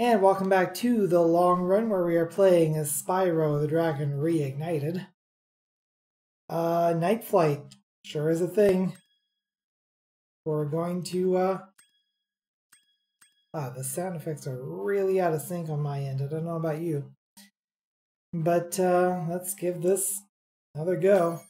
And welcome back to the long run where we are playing as Spyro the Dragon Reignited. Uh, Night Flight sure is a thing. We're going to, uh... Ah, the sound effects are really out of sync on my end. I don't know about you. But, uh, let's give this another go.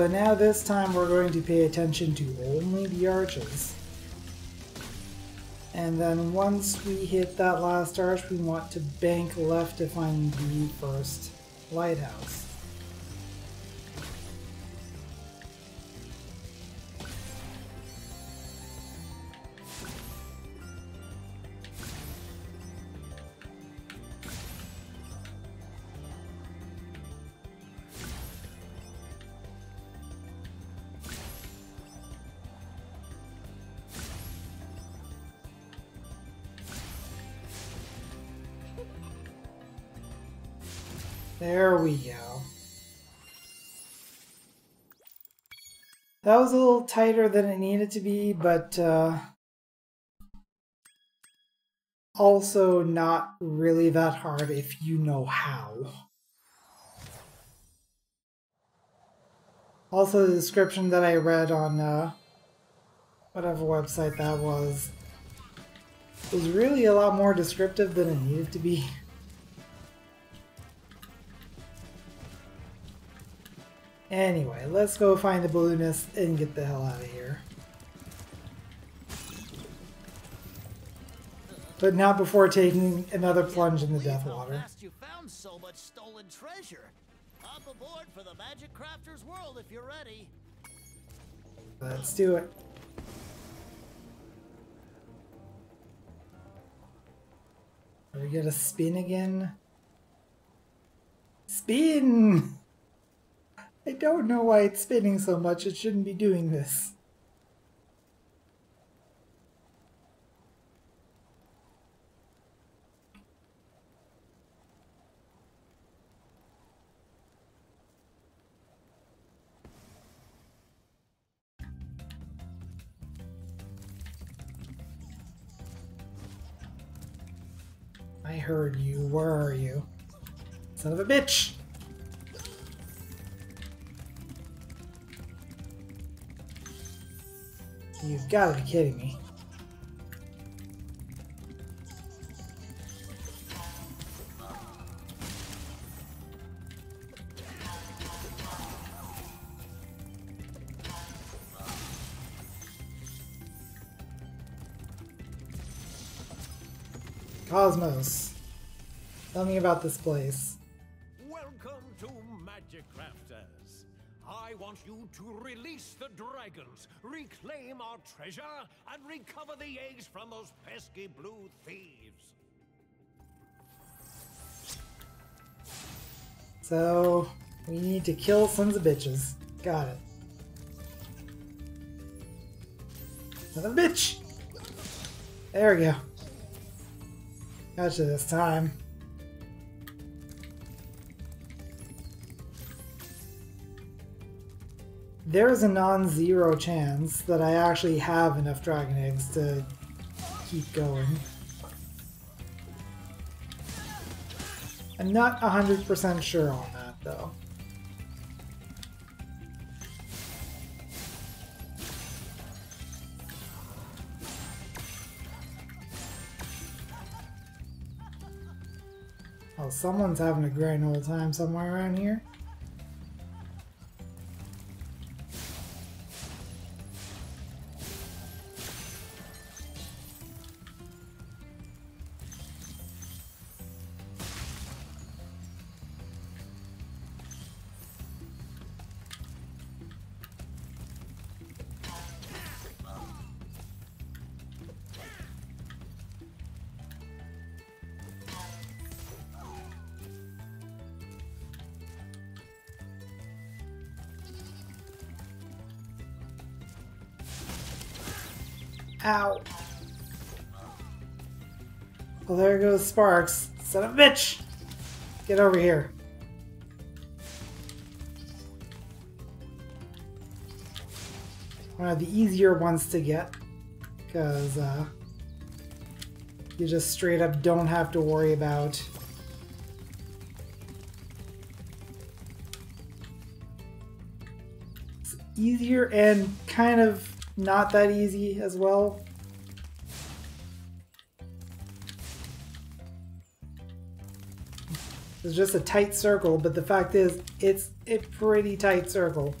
So now this time we're going to pay attention to only the arches. And then once we hit that last arch, we want to bank left to find the first lighthouse. Was a little tighter than it needed to be, but uh, also not really that hard if you know how. Also, the description that I read on uh, whatever website that was was really a lot more descriptive than it needed to be. Anyway, let's go find the balloonist and get the hell out of here. But not before taking another plunge in the death water. You found so much stolen treasure. Hop aboard for the Magic Crafters world if you're ready. Let's do it. Are we gonna spin again? Spin! I don't know why it's spinning so much. It shouldn't be doing this. I heard you. Where are you? Son of a bitch! You've got to be kidding me. Cosmos. Tell me about this place. I want you to release the dragons, reclaim our treasure, and recover the eggs from those pesky blue thieves. So, we need to kill sons of bitches. Got it. Son of a bitch! There we go. Gotcha this time. There's a non-zero chance that I actually have enough dragon eggs to keep going. I'm not 100% sure on that, though. Oh, someone's having a grand old time somewhere around here. Goes Sparx. Son of a bitch! Get over here. One of the easier ones to get. Because, uh, you just straight up don't have to worry about easier and kind of not that easy as well. It's just a tight circle, but the fact is, it's a pretty tight circle.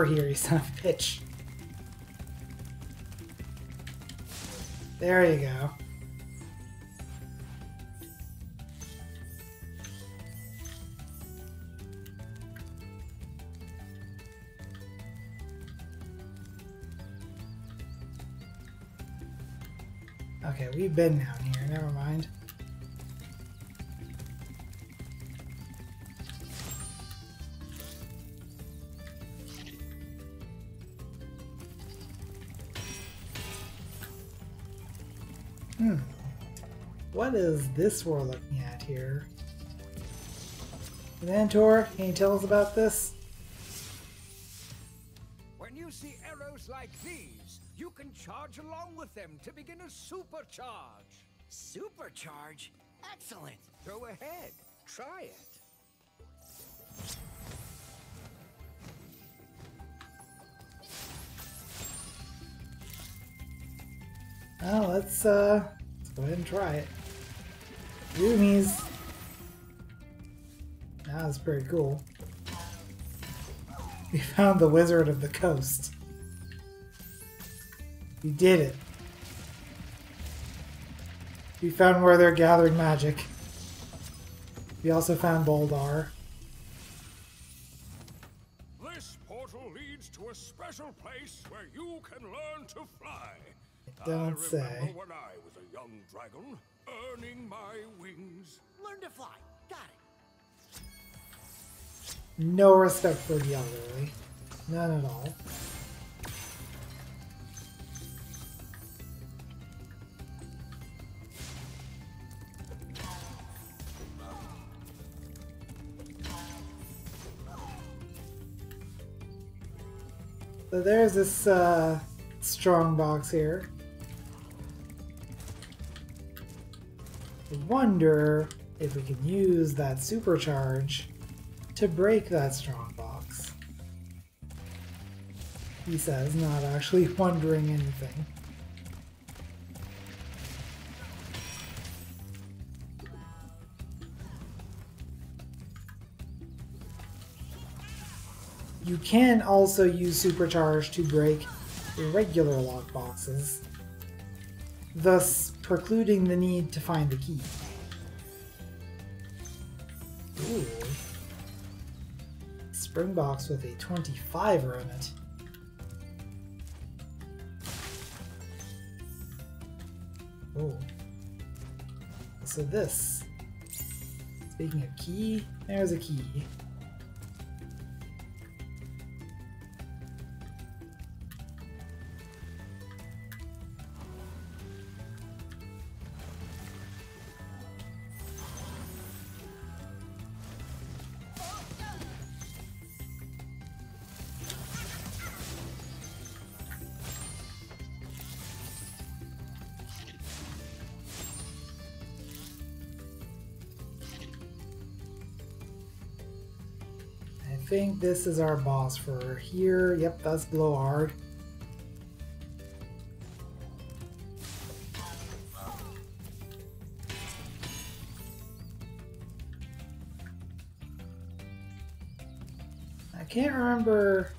Over here, you son of a bitch. There you go. Okay, we've been down here, never mind. What is this we're looking at here? Zantor, can you tell us about this? When you see arrows like these, you can charge along with them to begin a supercharge. Supercharge? Excellent. Go ahead, try it. Oh, let's uh let's go ahead and try it. Zoomies. That was pretty cool. We found the Wizard of the Coast. We did it. We found where they're gathering magic. We also found Boldar. This portal leads to a special place where you can learn to fly. Don't I say. when I was a young dragon, earning my wings. Learn to fly. Got it. No respect for the elderly. None at all. So there's this uh, strong box here. Wonder if we can use that supercharge to break that strong box. He says, not actually wondering anything. You can also use Supercharge to break regular lockboxes, thus precluding the need to find the key. Ooh. Spring box with a 25er in it. Oh. So this. Speaking of key, there's a key. Think this is our boss for here. Yep, that's Blowhard. I can't remember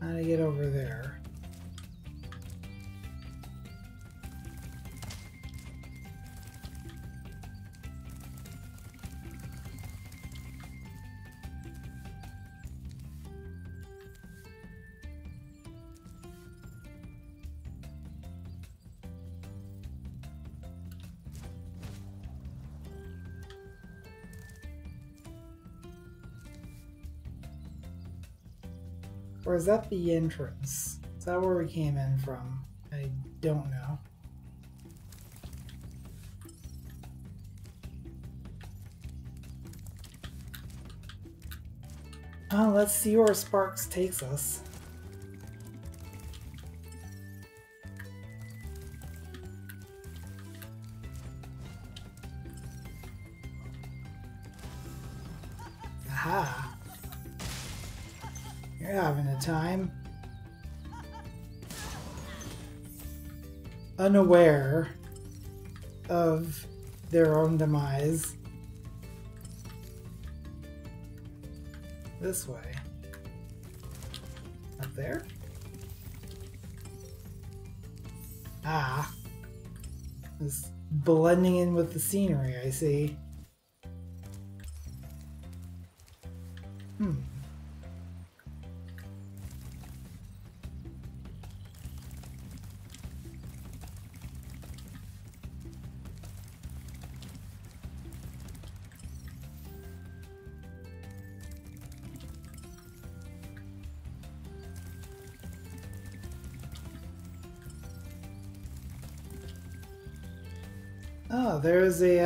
how to get over there. Or is that the entrance? Is that where we came in from? I don't know. Oh, let's see where Sparx takes us. Time. Unaware of their own demise. This way. Up there? Ah. It's blending in with the scenery, I see.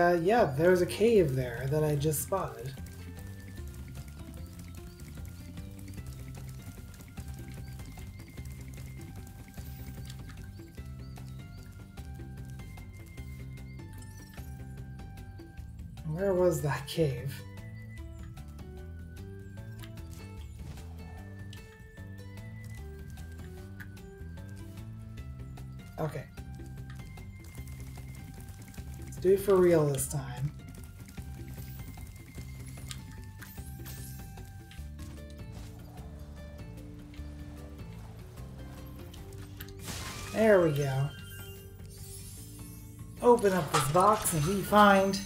Uh, yeah, there's a cave there that I just spotted. Where was that cave? Do for real this time. There we go. Open up this box and we find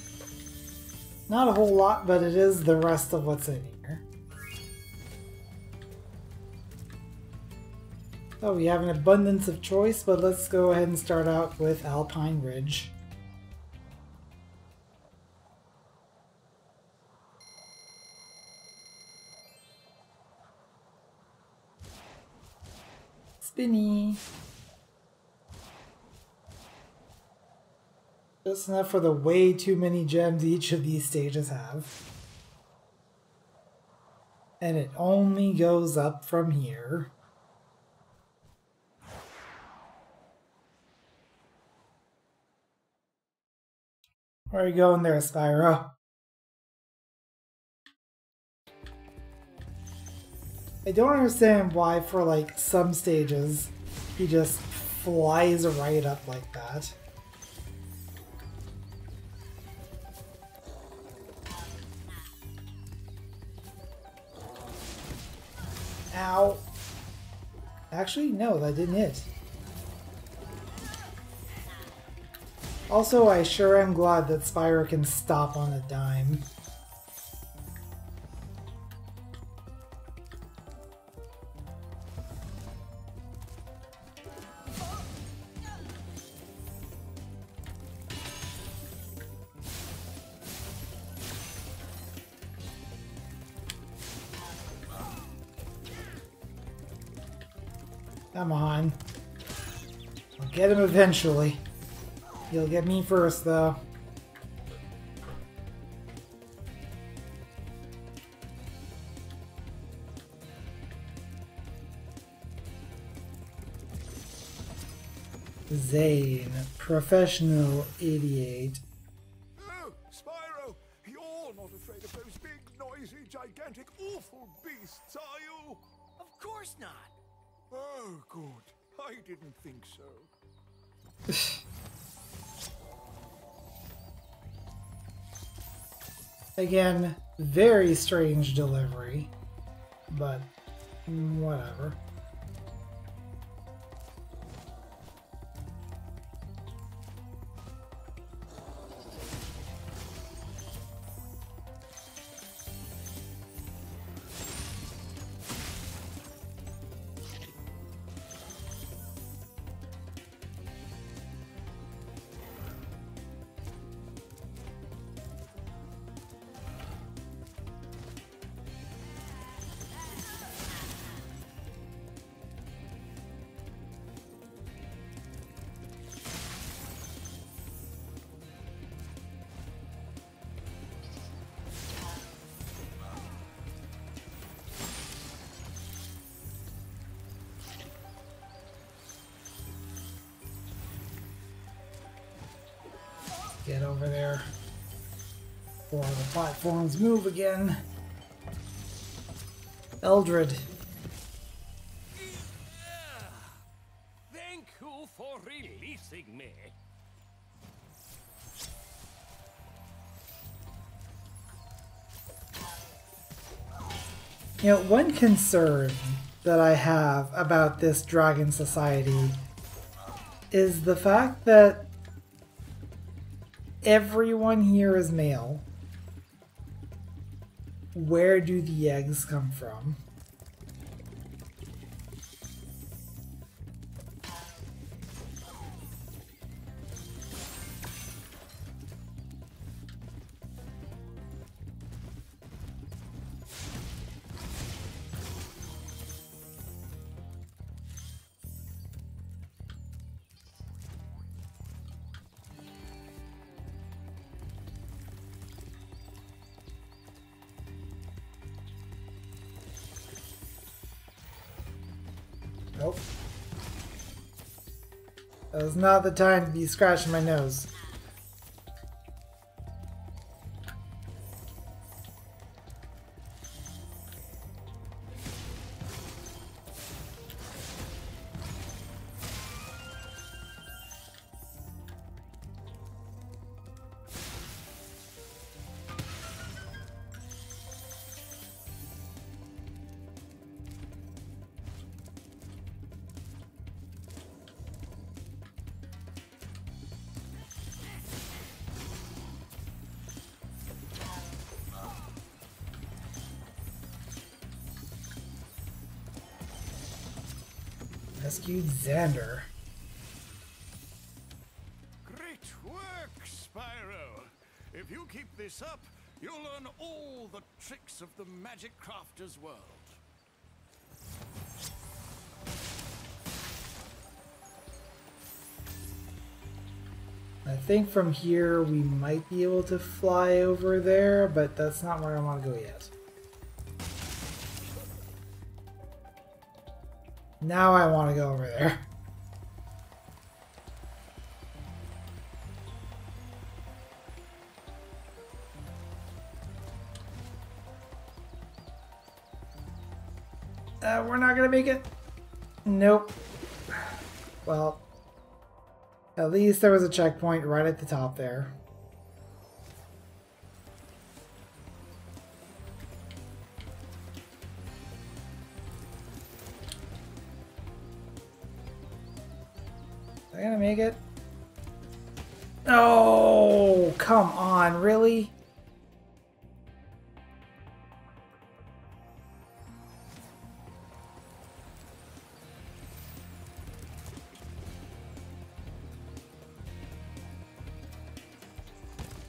not a whole lot, but it is the rest of what's in here. So we have an abundance of choice, but let's go ahead and start out with Alpine Ridge. Just enough for the way too many gems each of these stages have. And it only goes up from here. Where are you going there, Spyro? I don't understand why for like some stages he just flies right up like that. Ow. Actually, no, that didn't hit. Also, I sure am glad that Spyro can stop on a dime. Come on. I'll get him eventually. You'll get me first, though. Zane, professional idiot. Oh, Spyro, you're not afraid of those big, noisy, gigantic, awful beasts, are you? Of course not. Oh, good. I didn't think so. Again, very strange delivery, but whatever. Over there. Before the platforms move again. Eldrid. Thank you for releasing me. You know, one concern that I have about this Dragon Society is the fact that everyone here is male. Where do the eggs come from? Was not the time to be scratching my nose. Rescued Xander. Great work, Spyro. If you keep this up, you'll learn all the tricks of the Magic Crafter's world. I think from here we might be able to fly over there, but that's not where I want to go yet. Now I want to go over there. Uh, we're not gonna make it. Nope. Well, at least there was a checkpoint right at the top there. Make it? Oh, come on, really?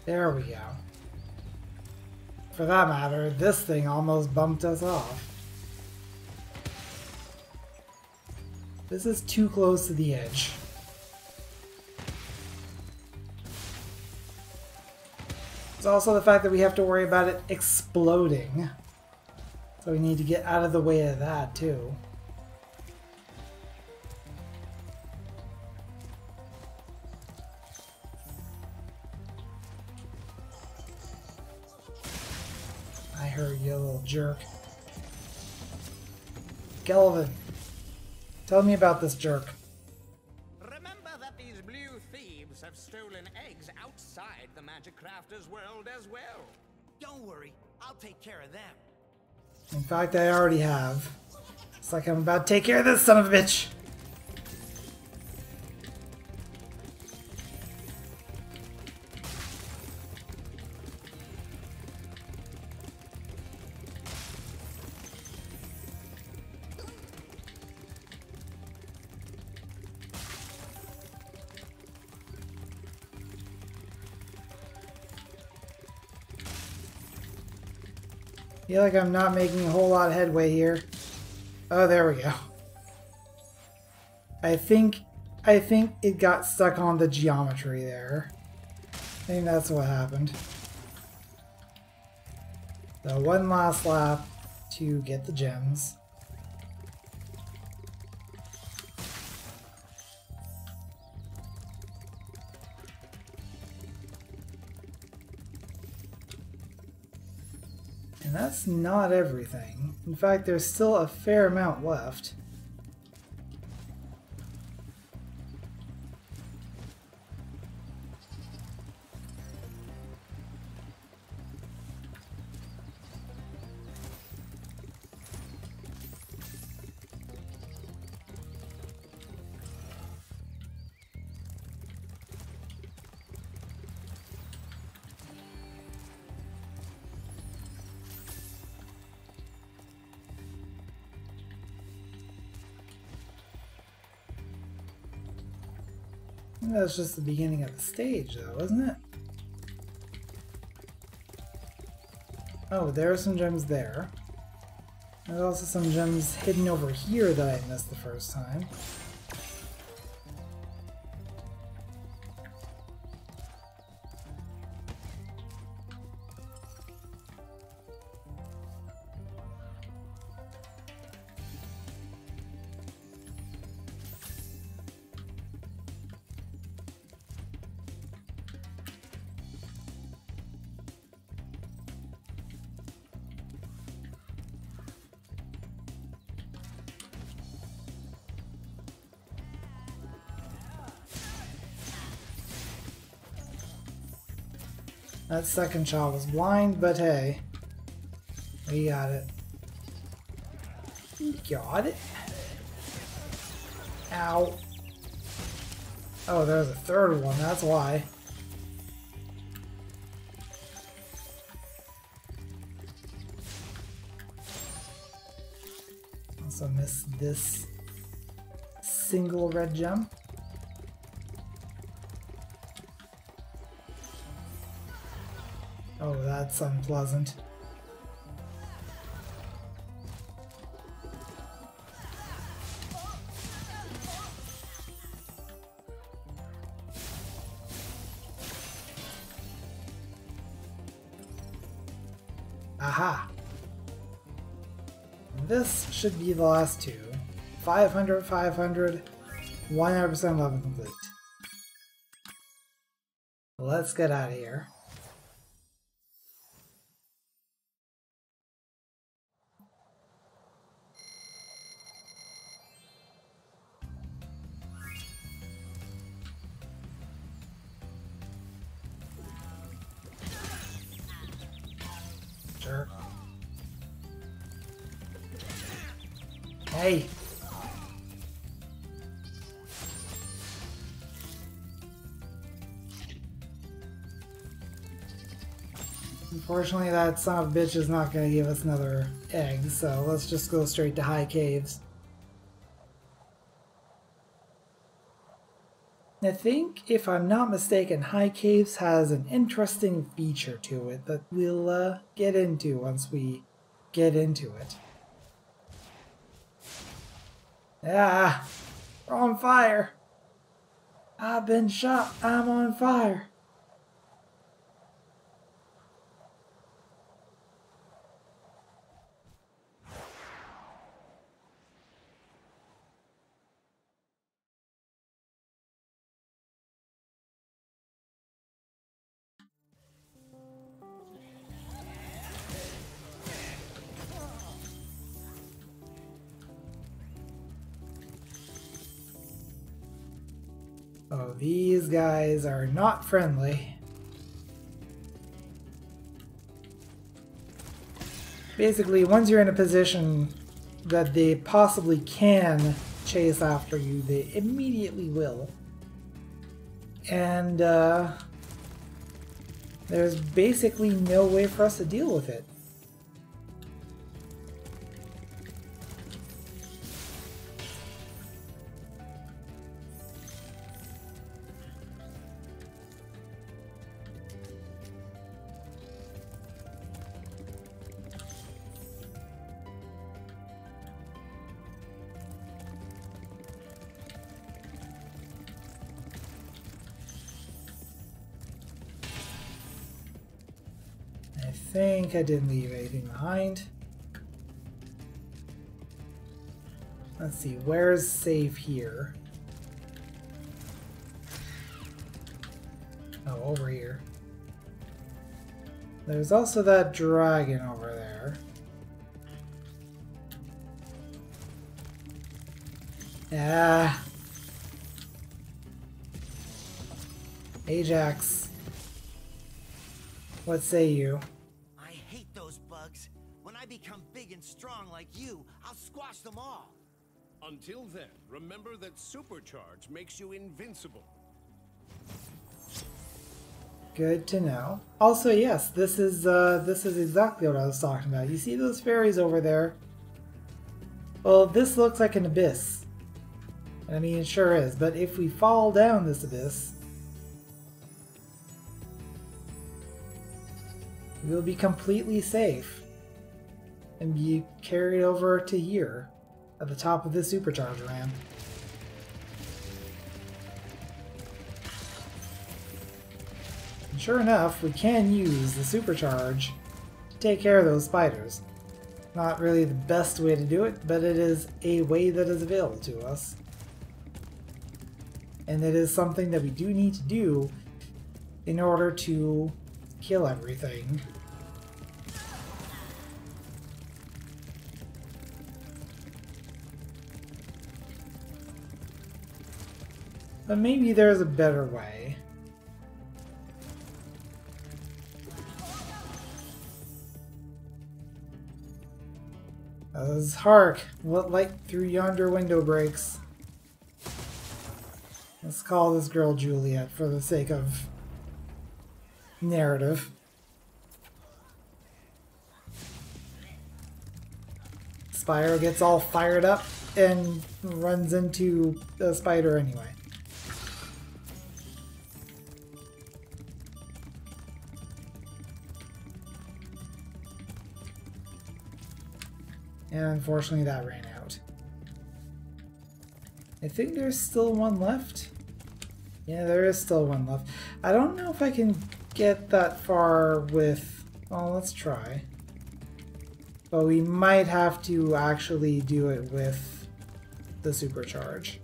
There we go. For that matter, this thing almost bumped us off. This is too close to the edge. There's also the fact that we have to worry about it exploding. So we need to get out of the way of that too. I heard you, little jerk. Kelvin, tell me about this jerk. Crafter's world as well. Don't worry, I'll take care of them. In fact, I already have. It's like I'm about to take care of this son of a bitch. Feel like I'm not making a whole lot of headway here. Oh, there we go. I think I think it got stuck on the geometry there. I think that's what happened. So one last lap to get the gems. That's not everything. In fact, there's still a fair amount left. That's just the beginning of the stage, though, isn't it? Oh, there are some gems there. There's also some gems hidden over here that I missed the first time. That second shot was blind, but hey. We got it. We got it. Ow. Oh, there's a third one, that's why. Also missed this single red gem. That's unpleasant. Aha! This should be the last two. 500, 500, 100% level complete. Let's get out of here. Unfortunately, that son of a bitch is not going to give us another egg, so let's just go straight to high caves. I think, if I'm not mistaken, High Caves has an interesting feature to it that we'll uh, get into once we get into it. Ah, we're on fire. I've been shot. I'm on fire. Guys are not friendly. Basically, once you're in a position that they possibly can chase after you, they immediately will. And uh, there's basically no way for us to deal with it. I didn't leave anything behind. Let's see, where's save here? Oh, over here. There's also that dragon over there. Yeah. Ajax. What say you? Until then, remember that supercharge makes you invincible. Good to know. Also, yes, this is uh, this is exactly what I was talking about. You see those fairies over there? Well, this looks like an abyss. I mean, it sure is. But if we fall down this abyss, we'll be completely safe and be carried over to here at the top of the supercharger ramp. And sure enough, we can use the supercharge to take care of those spiders. Not really the best way to do it, but it is a way that is available to us. And it is something that we do need to do in order to kill everything. But maybe there's a better way. Uh, As hark, what light through yonder window breaks. Let's call this girl Juliet for the sake of narrative. Spyro gets all fired up and runs into the spider anyway. And unfortunately that ran out. I think there's still one left. Yeah, there is still one left. I don't know if I can get that far with... Well, let's try. But we might have to actually do it with the supercharge.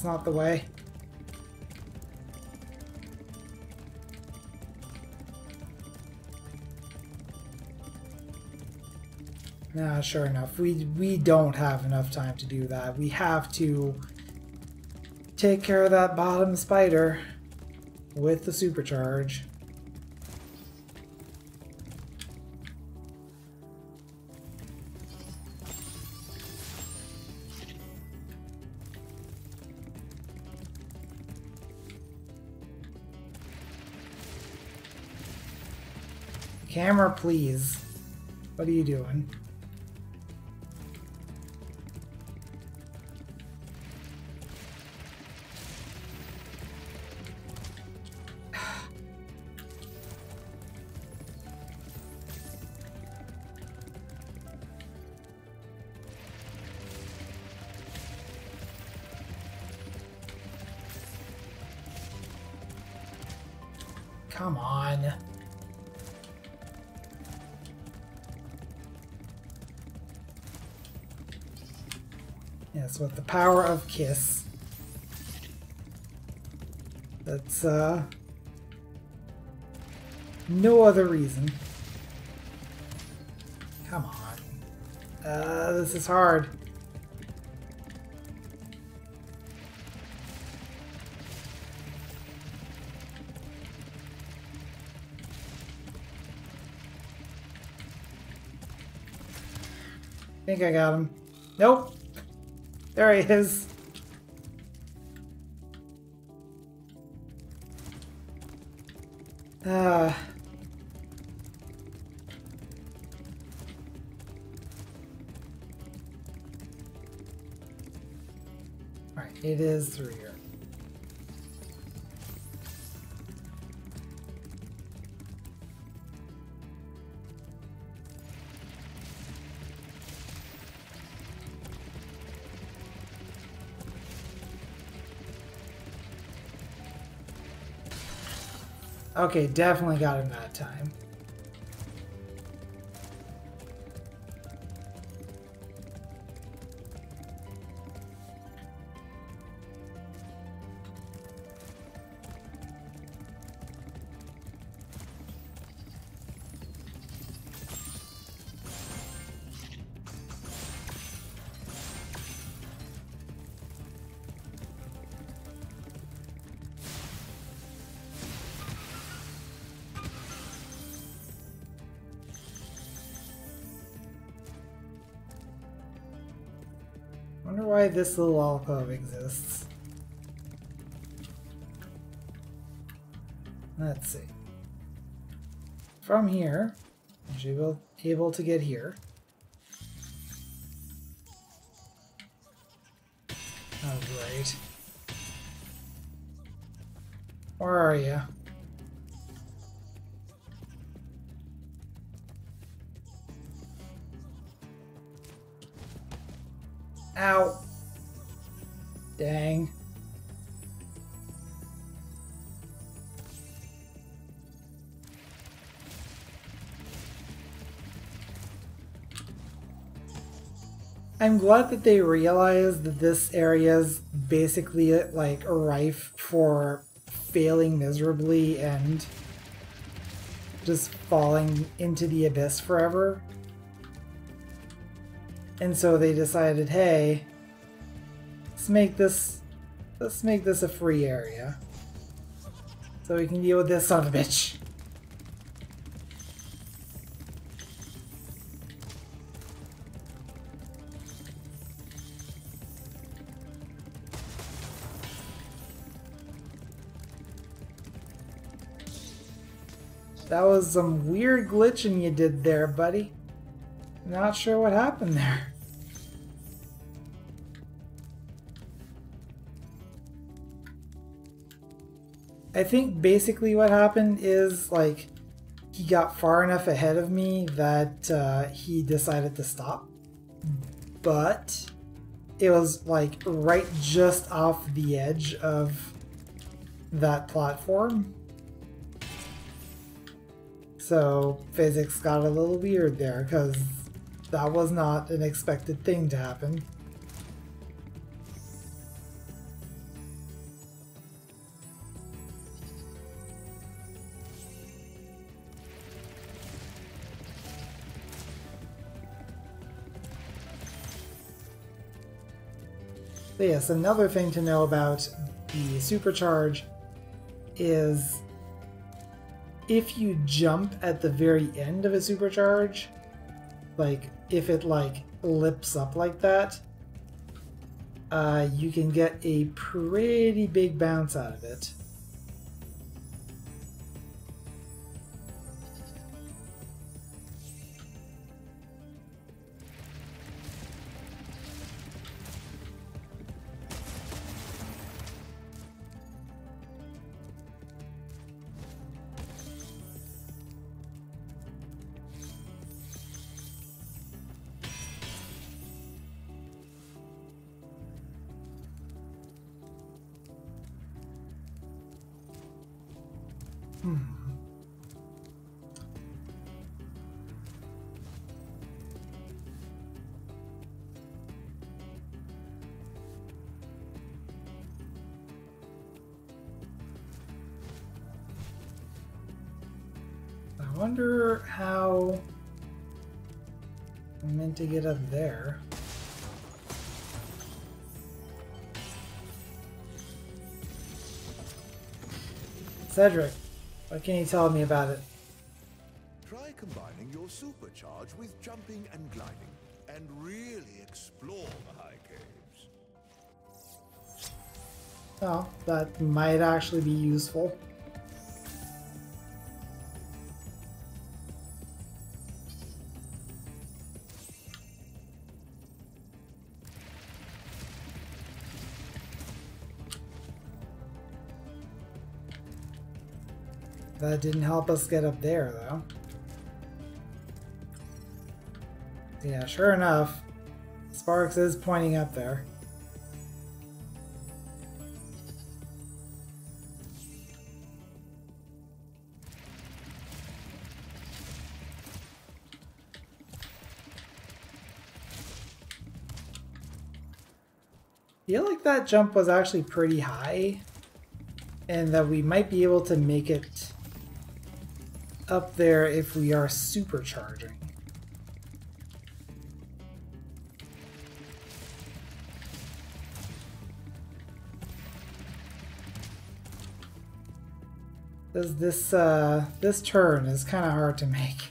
That's not the way. Nah, sure enough. We we don't have enough time to do that. We have to take care of that bottom spider with the supercharge. Camera, please. What are you doing? Yes, with the power of Kiss. That's, uh... No other reason. Come on. Uh, this is hard. I think I got him. Nope. There he is. Okay, definitely got him that time. This little alcove exists. Let's see. From here, I should be able to get here. I'm glad that they realized that this area is basically like rife for failing miserably and just falling into the abyss forever. And so they decided, hey, let's make this let's make this a free area. So we can deal with this son of a bitch. That was some weird glitching you did there, buddy. Not sure what happened there. I think basically what happened is like he got far enough ahead of me that uh, he decided to stop. But it was like right just off the edge of that platform. So physics got a little weird there because that was not an expected thing to happen. But yes, another thing to know about the supercharge is if you jump at the very end of a supercharge, like if it like lips up like that, uh, you can get a pretty big bounce out of it. Get up there. Cedric, what can you tell me about it? Try combining your supercharge with jumping and gliding, and really explore the high caves. Oh, that might actually be useful. That didn't help us get up there, though. Yeah, sure enough, Sparx is pointing up there. I feel like that jump was actually pretty high and that we might be able to make it up there if we are supercharging. This this uh this turn is kind of hard to make.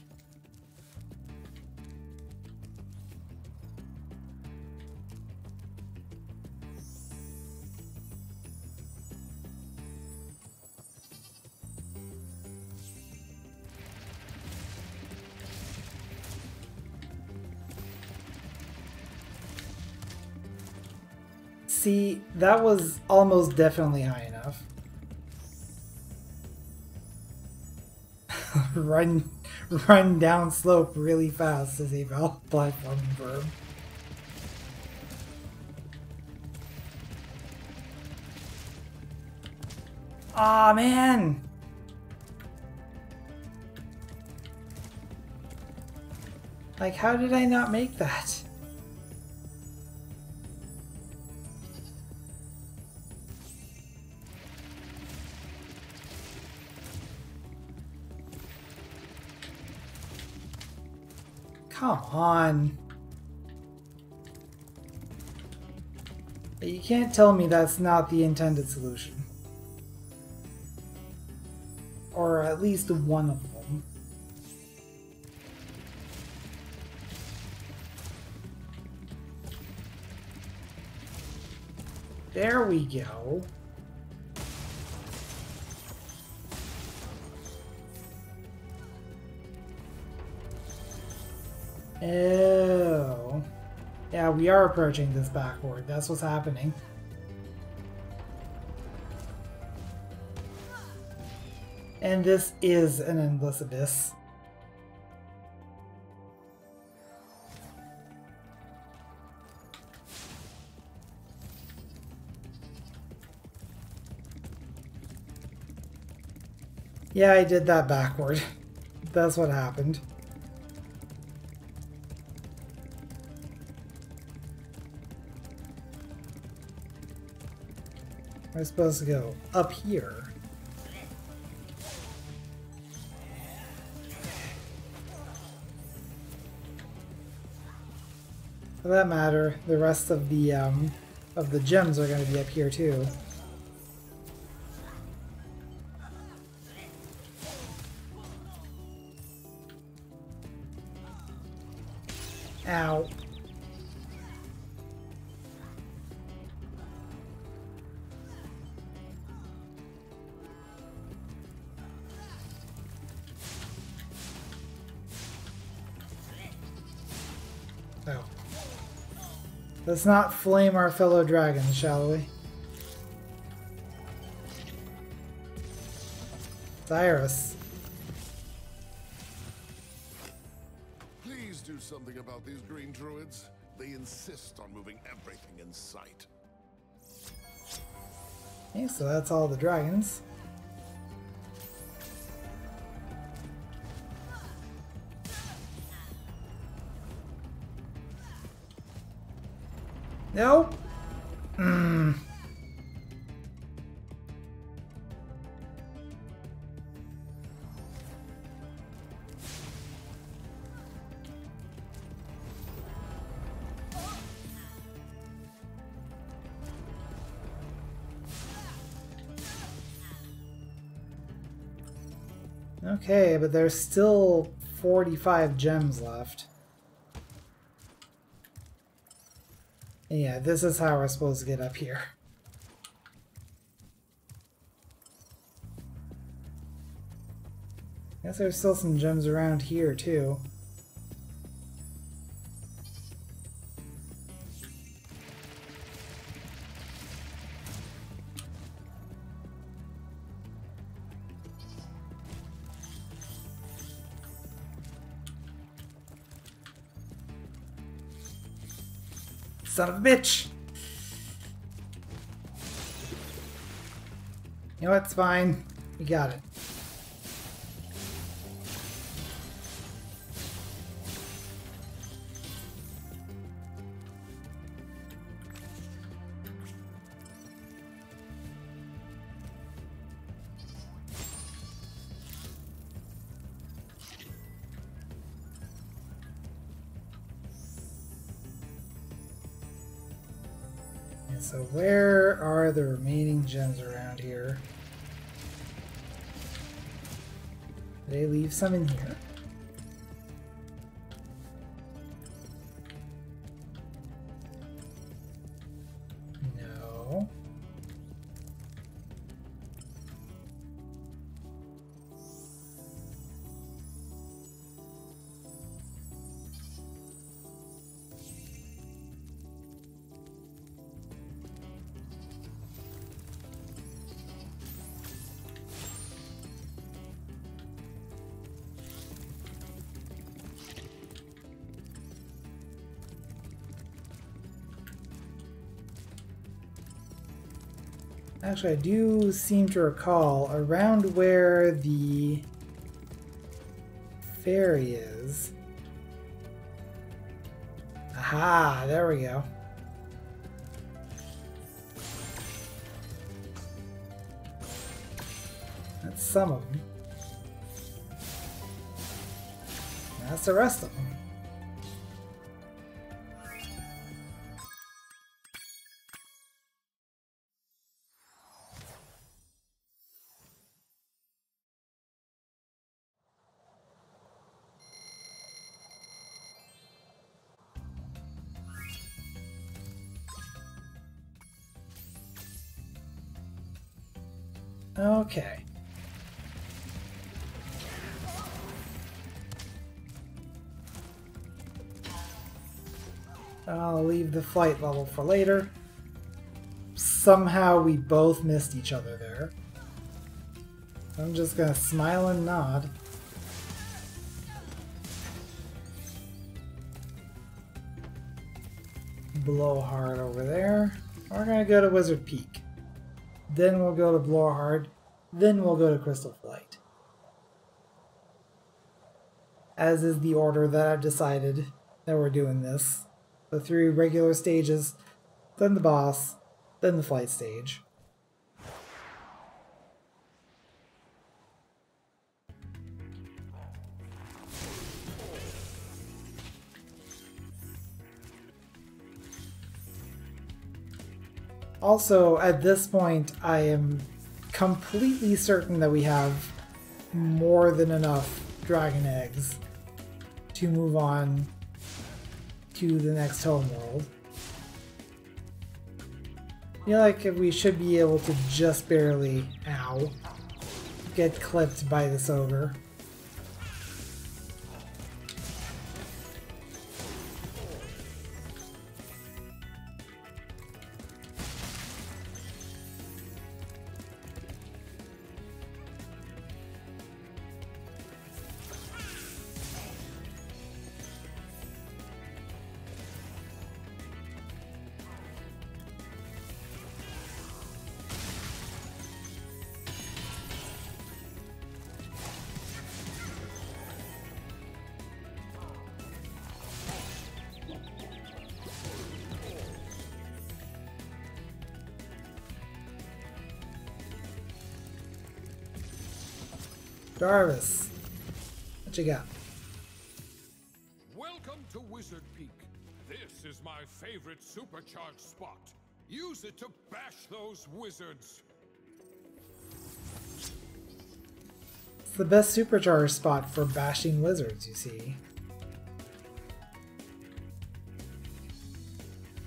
See, that was almost definitely high enough. run run down slope really fast as a Val platforming verb. Aw, oh, man! Like, how did I not make that? Come on. You can't tell me that's not the intended solution. Or at least one of them. There we go. Oh. Yeah, we are approaching this backward. That's what's happening. And this is an endless abyss. Yeah, I did that backward. That's what happened. I'm supposed to go up here. For that matter, the rest of the um, of the gems are going to be up here too. Let's not flame our fellow dragons, shall we? Cyrus. Please do something about these green druids. They insist on moving everything in sight. Okay, so that's all the dragons. Nope. Hmm. Okay, but there's still 45 gems left. Yeah, this is how we're supposed to get up here. I guess there's still some gems around here too. Son of a bitch! You know? It's fine. We got it. So where are the remaining gems around here? They leave some in here? Actually, I do seem to recall around where the ferry is. Aha, there we go. That's some of them. That's the rest of them. I'll leave the flight level for later. Somehow we both missed each other there. I'm just gonna smile and nod. Blowhard over there. We're gonna go to Wizard Peak. Then we'll go to Blowhard. Then we'll go to Crystal Flight. As is the order that I've decided that we're doing this. The three regular stages, then the boss, then the flight stage. Also, at this point, I am completely certain that we have more than enough dragon eggs to move on to the next homeworld. I feel like we should be able to just barely, ow, get clipped by this ogre. Jarvis, what you got? Welcome to Wizard Peak. This is my favorite supercharged spot. Use it to bash those wizards. It's the best supercharge spot for bashing wizards, you see.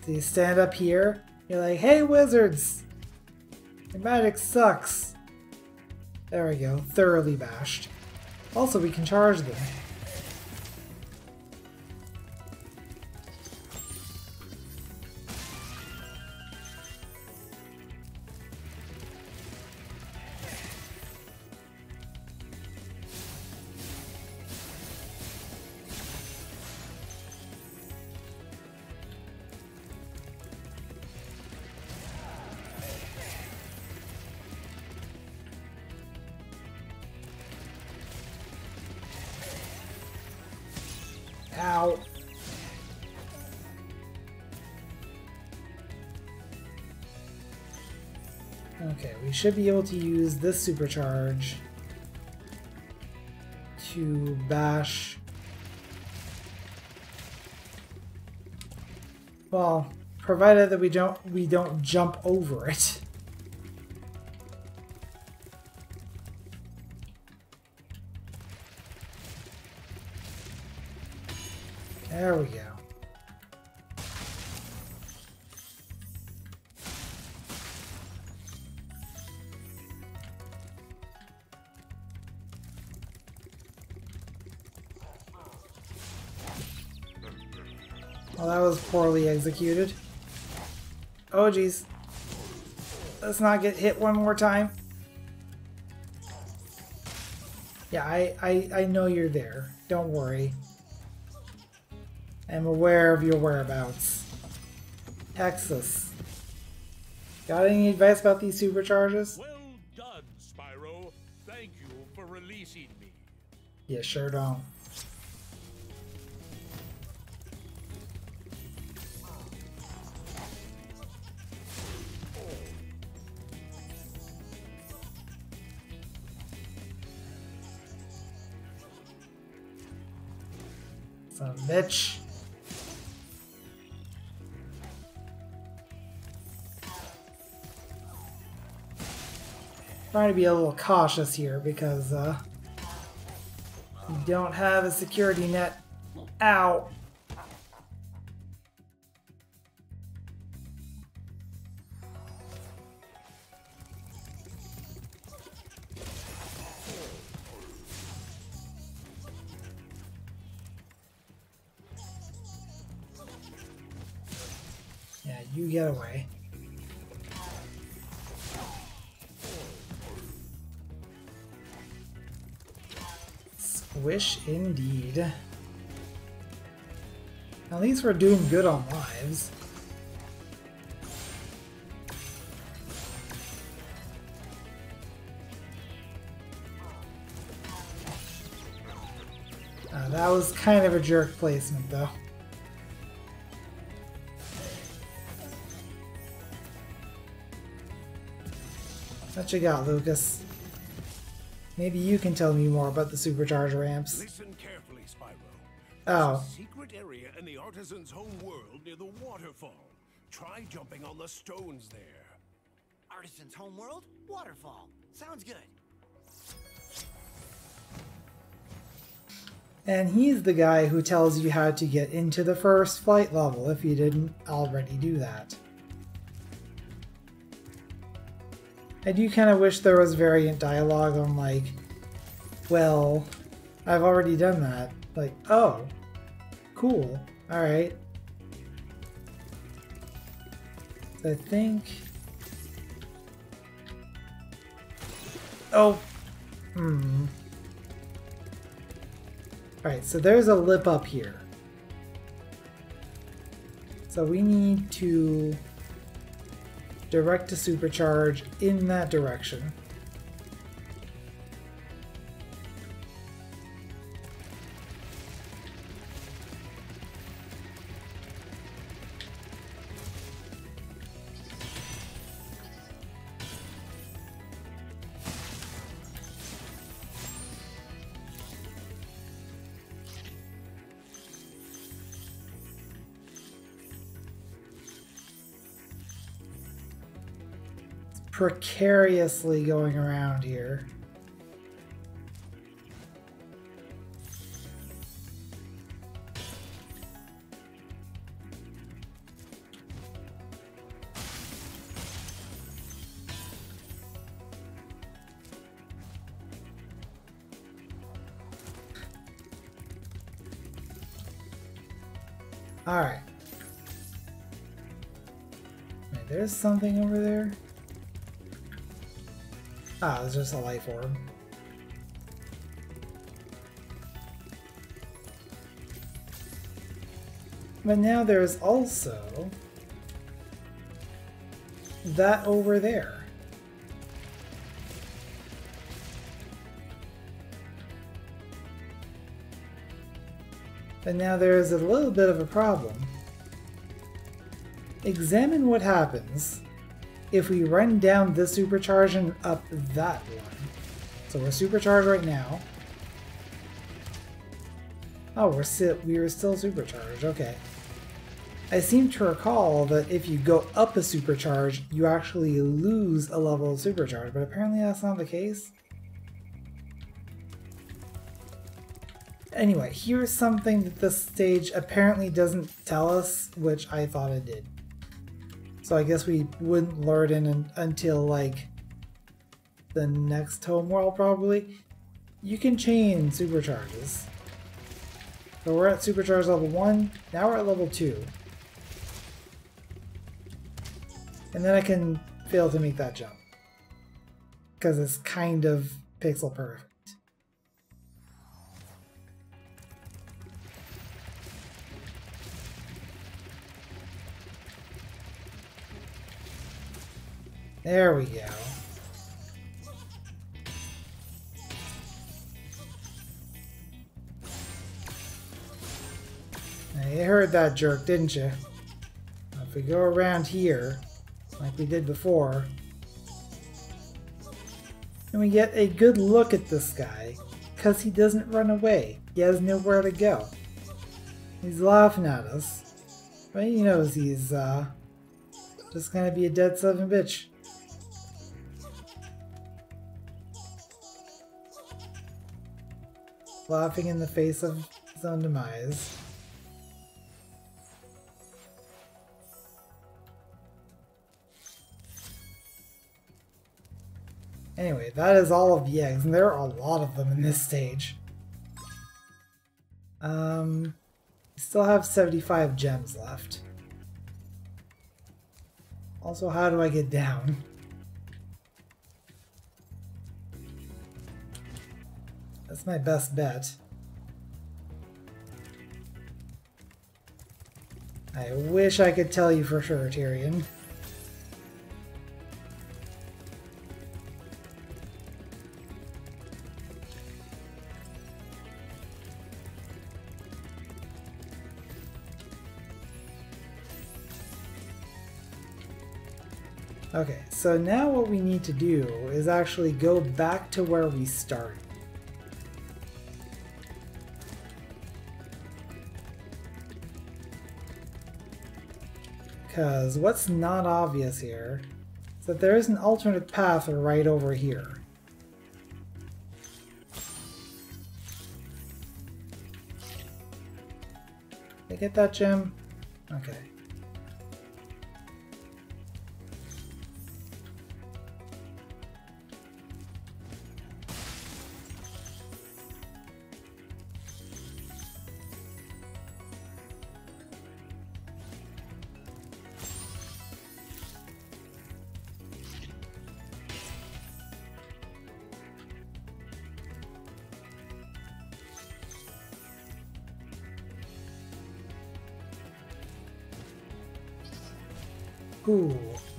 So you stand up here, you're like, hey wizards! Your magic sucks. There we go, thoroughly bashed. Also, we can charge them. Should be able to use this supercharge to bash. Well, provided that we don't we don't jump over it. There we go. Was poorly executed. Oh, jeez. Let's not get hit one more time. Yeah, I, I, I know you're there. Don't worry. I'm aware of your whereabouts. Texas. Got any advice about these supercharges? Well done, Spyro. Thank you for releasing me. Yeah, sure don't. Bitch. Trying to be a little cautious here because uh, we don't have a security net. Ow. Indeed. At least we're doing good on lives. Uh, that was kind of a jerk placement, though. What you got, Lucas? Maybe you can tell me more about the supercharger ramps. Listen carefully, Spyro. Oh. A secret area in the artisan's home world near the waterfall. Try jumping on the stones there. Artisan's homeworld? Waterfall. Sounds good. And he's the guy who tells you how to get into the first flight level if you didn't already do that. I do kind of wish there was variant dialogue on like, well, I've already done that. Like, oh, cool, alright. I think... Oh, hmm. Alright, so there's a lip up here. So we need to direct to supercharge in that direction. Precariously going around here. Alright. Wait, there's something over there? Ah, it's just a life orb. But now there's also that over there. But now there's a little bit of a problem. Examine what happens if we run down this supercharge and up that one. So we're supercharged right now. Oh, we're still we were still supercharged. Okay. I seem to recall that if you go up a supercharge, you actually lose a level of supercharge, but apparently that's not the case. Anyway, here's something that this stage apparently doesn't tell us, which I thought it did. So I guess we wouldn't learn it in until like the next home world probably. You can chain supercharges. So we're at supercharge level 1, now we're at level 2. And then I can fail to make that jump. Because it's kind of pixel perfect. There we go. You heard that jerk, didn't you? If we go around here, like we did before, and we get a good look at this guy, because he doesn't run away. He has nowhere to go. He's laughing at us, but he knows he's uh, just gonna be a dead son bitch. Laughing in the face of his own demise. Anyway, that is all of the eggs, and there are a lot of them in this stage. Um, still have 75 gems left. Also, how do I get down? That's my best bet. I wish I could tell you for sure, Tyrion. Okay, so now what we need to do is actually go back to where we started. Because what's not obvious here is that there is an alternate path right over here. Did I get that gem? Okay.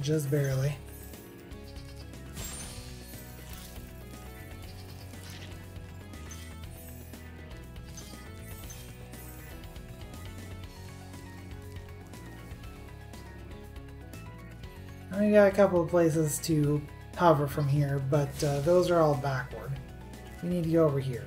Just barely. I got a couple of places to hover from here, but uh, those are all backward. We need to go over here.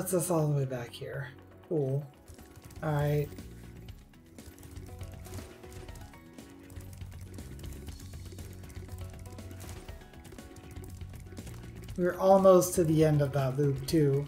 Puts us all the way back here. Cool. Alright. We're almost to the end of that loop, too.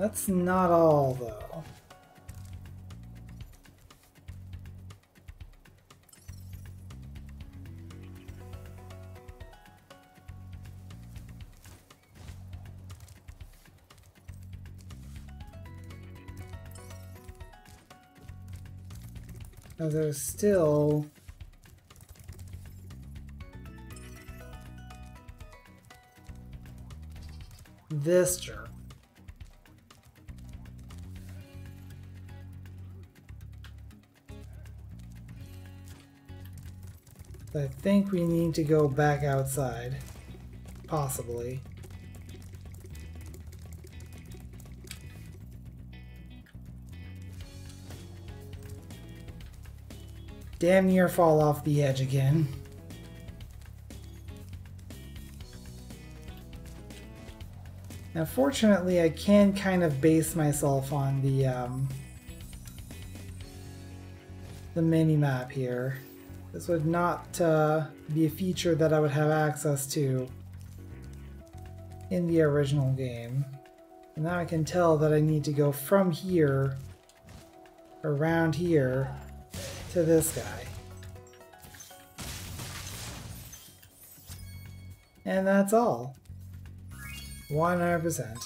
That's not all, though. Now there's still this jerk. I think we need to go back outside. Possibly. Damn near fall off the edge again. Now fortunately I can kind of base myself on the um, the mini map here. This would not uh, be a feature that I would have access to in the original game. And now I can tell that I need to go from here, around here, to this guy. And that's all. 100%.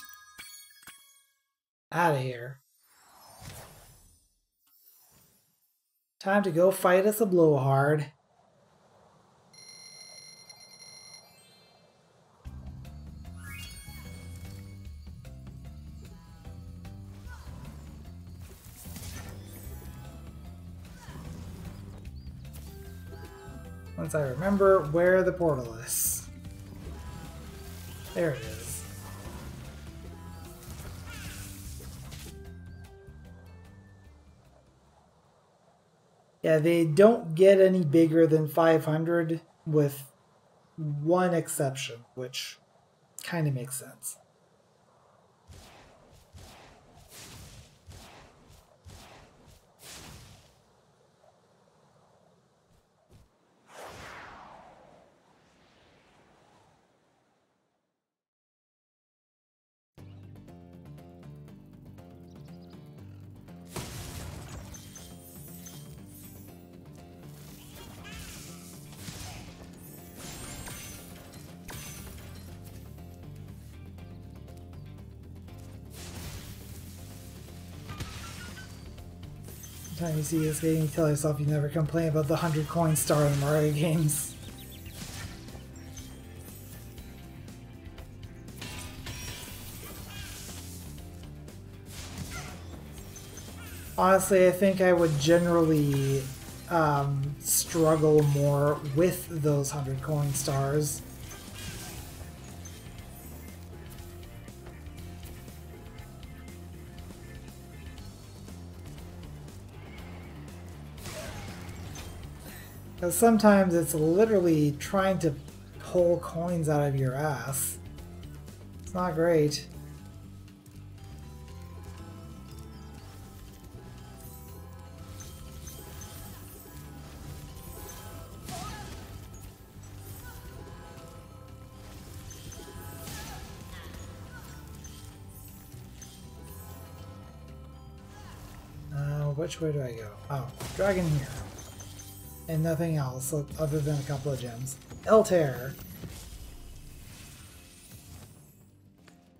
Out of here. Time to go fight us a blowhard. Once I remember where the portal is. There it is. Yeah, they don't get any bigger than 500 with one exception, which kind of makes sense. Time you see this game, you tell yourself you never complain about the 100 coin star in Mario games. Honestly, I think I would generally um, struggle more with those 100 coin stars. Because sometimes it's literally trying to pull coins out of your ass. It's not great. Uh, which way do I go? Oh, dragon here and nothing else other than a couple of gems. Altair.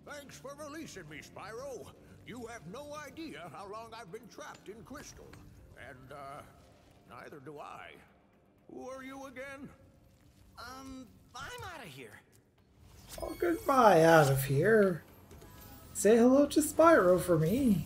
Thanks for releasing me, Spyro. You have no idea how long I've been trapped in Crystal. And, uh, neither do I. Who are you again? Um, I'm out of here. Oh, goodbye out of here. Say hello to Spyro for me.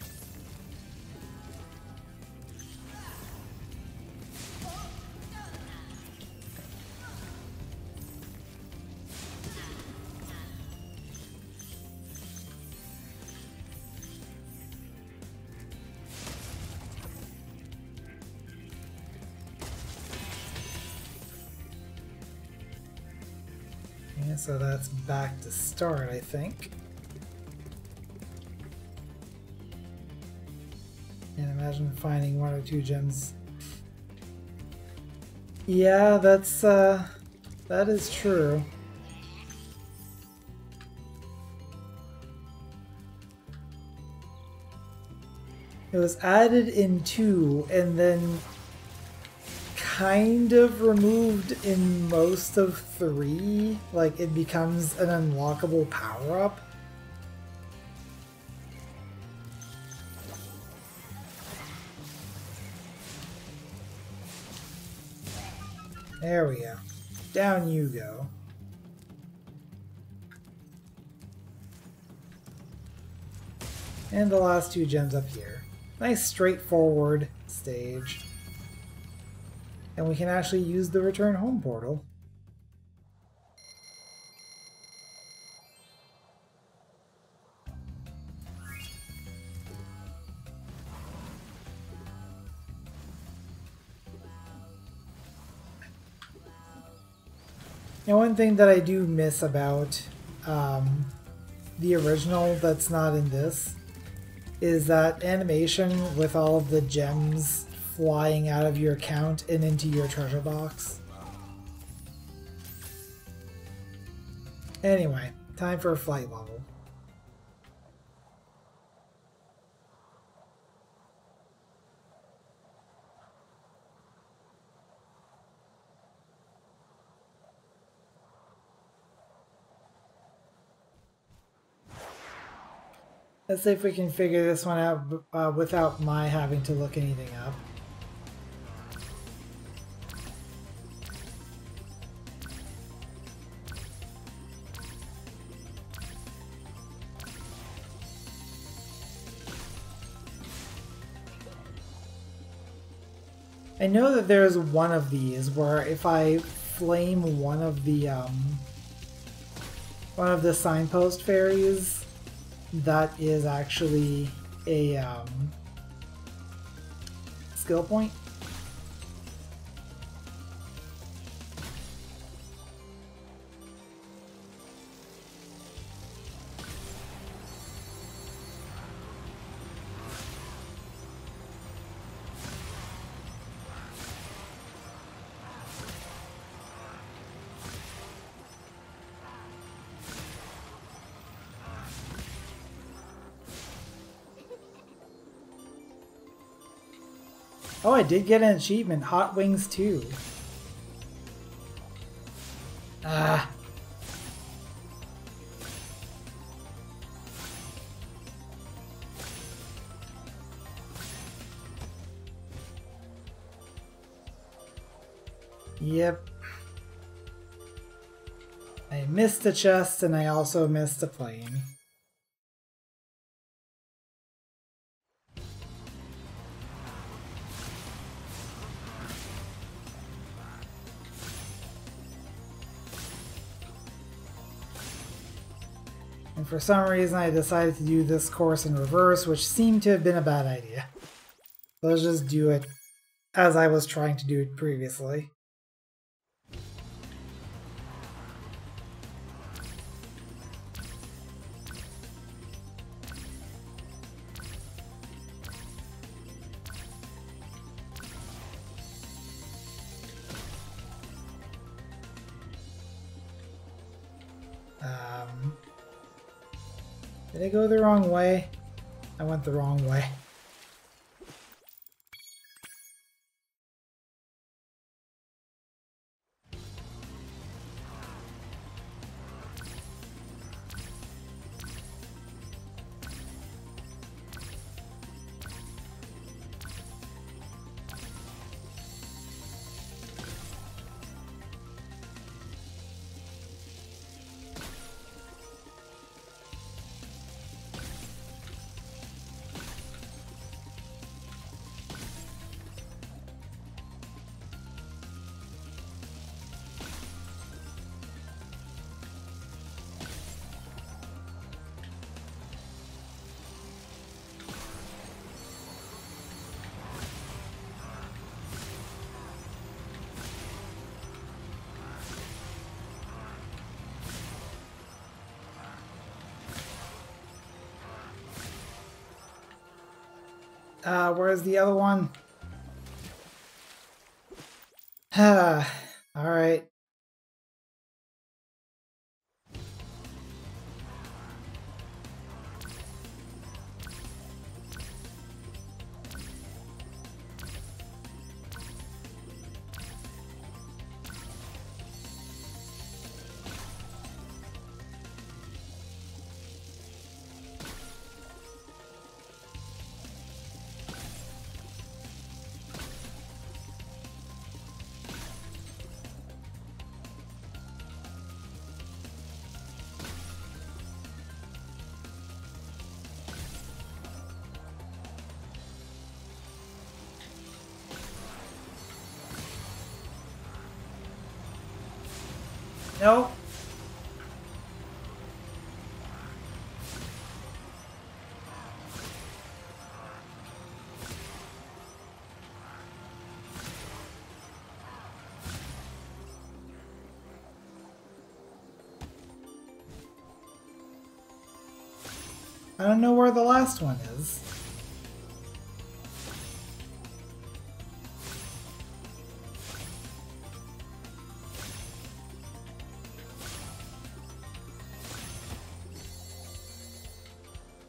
So that's back to start, I think. And imagine finding one or two gems. Yeah, that's, uh, that is true. It was added in 2 and then kind of removed in most of 3. Like, it becomes an unlockable power-up. There we go. Down you go. And the last two gems up here. Nice straightforward stage. And we can actually use the return home portal. And one thing that I do miss about um, the original that's not in this is that animation with all of the gems flying out of your account and into your treasure box. Anyway, time for a flight level. Let's see if we can figure this one out uh, without my having to look anything up. I know that there's one of these where if I flame one of the um, one of the signpost fairies, that is actually a um, skill point. Did get an achievement, Hot Wings 2. Ah. Yep. I missed the chest and I also missed the plane. For some reason I decided to do this course in reverse, which seemed to have been a bad idea. Let's just do it as I was trying to do it previously. I go the wrong way? I went the wrong way. Where's the other one? Ah, Nope. I don't know where the last one is.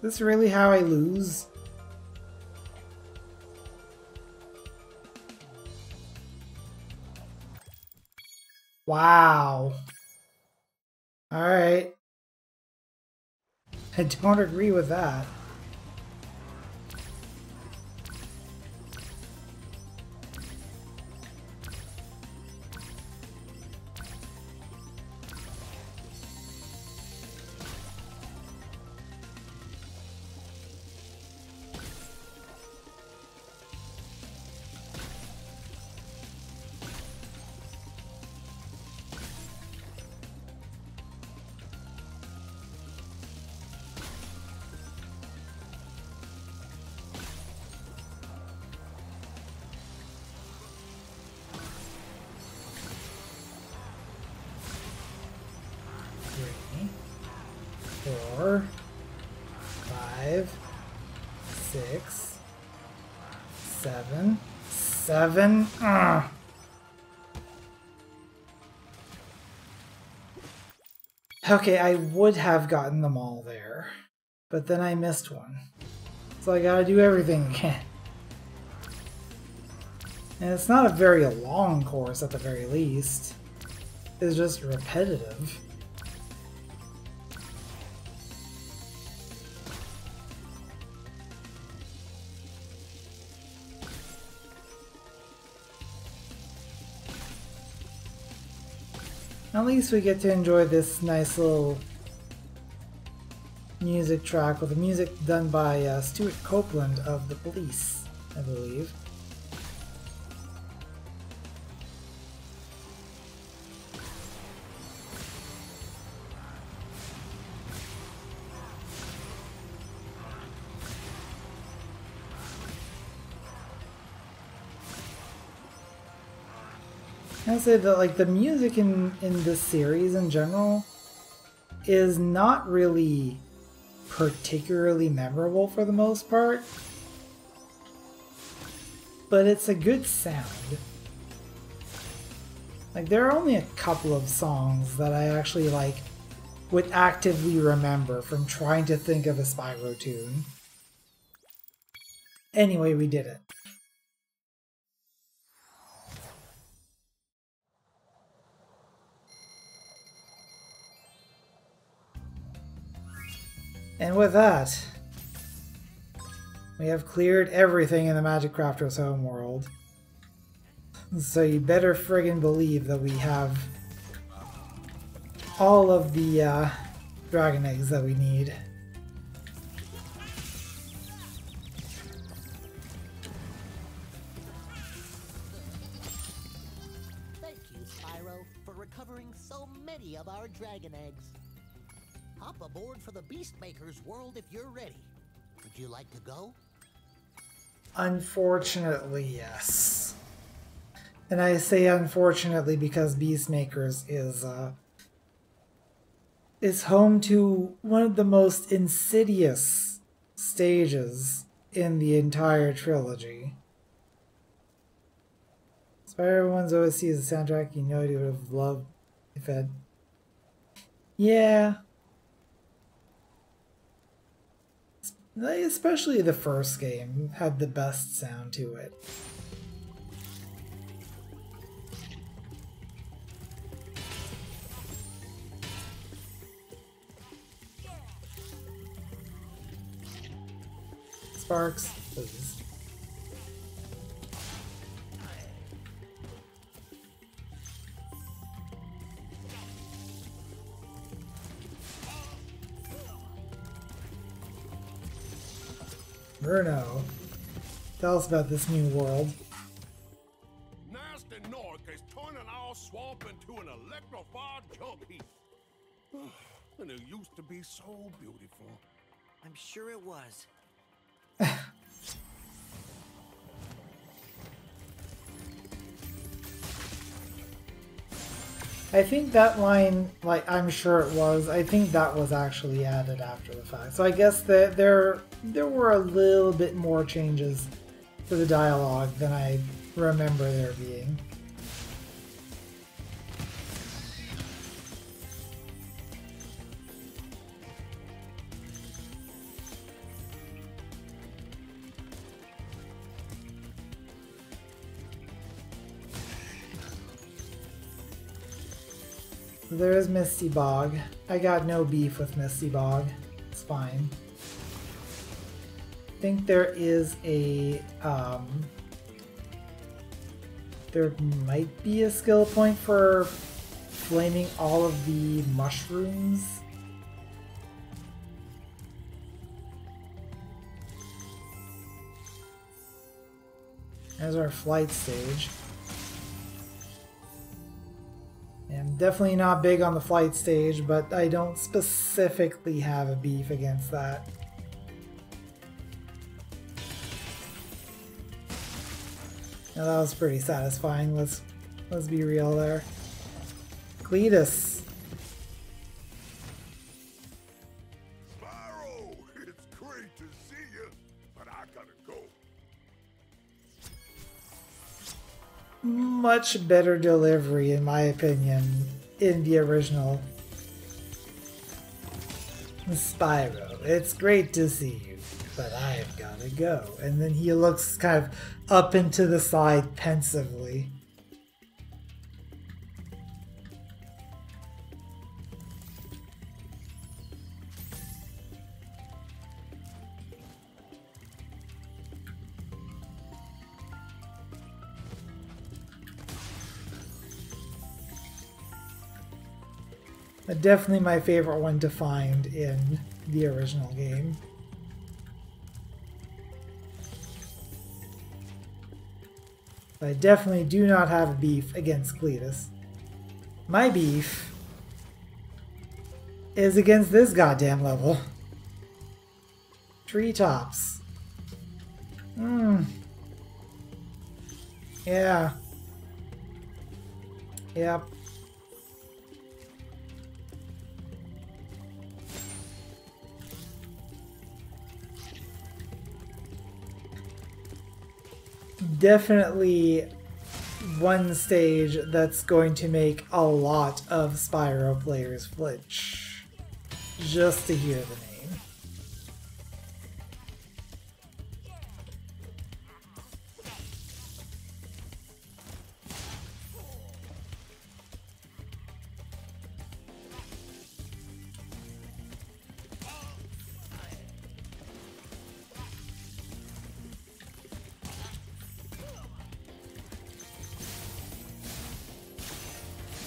This really how I lose? Wow. Alright. I don't agree with that. Seven. Ugh. Ah. Okay, I would have gotten them all there, but then I missed one. So I gotta do everything again. And it's not a very long course at the very least. It's just repetitive. Least we get to enjoy this nice little music track with the music done by uh, Stewart Copeland of The Police, I believe. I say that like the music in in this series in general is not really particularly memorable for the most part, but it's a good sound. Like there are only a couple of songs that I actually like would actively remember from trying to think of a Spyro tune. Anyway, we did it. And with that, we have cleared everything in the Magic Crafter's home world. So you better friggin' believe that we have all of the uh, dragon eggs that we need. Thank you, Spyro, for recovering so many of our dragon eggs. Aboard for the Beastmaker's world if you're ready. Would you like to go? Unfortunately, yes. And I say unfortunately because Beastmakers is uh is home to one of the most insidious stages in the entire trilogy. Spyro 1's OST is a soundtrack you know you would have loved if it. Yeah. Like, Especially the first game had the best sound to it. Sparx, Bruno, tell us about this new world. Nasty Nork is turning our swamp into an electrified up, Heath. and it used to be so beautiful. I'm sure it was. I think that line, like I'm sure it was, I think that was actually added after the fact. So I guess that there there were a little bit more changes to the dialogue than I remember there being. There's Misty Bog. I got no beef with Misty Bog. It's fine. I think there is a um, there might be a skill point for flaming all of the mushrooms. As our flight stage. I'm definitely not big on the flight stage, but I don't specifically have a beef against that. Now that was pretty satisfying. Let's let's be real there. Cleetus. Much better delivery, in my opinion, in the original. Spyro, it's great to see you, but I've gotta go. And then he looks kind of up into the side pensively. But definitely my favorite one to find in the original game. But I definitely do not have a beef against Cleetus. My beef is against this goddamn level. Treetops. Hmm. Yeah. Yep. Definitely one stage that's going to make a lot of Spyro players flinch. Just to hear the name.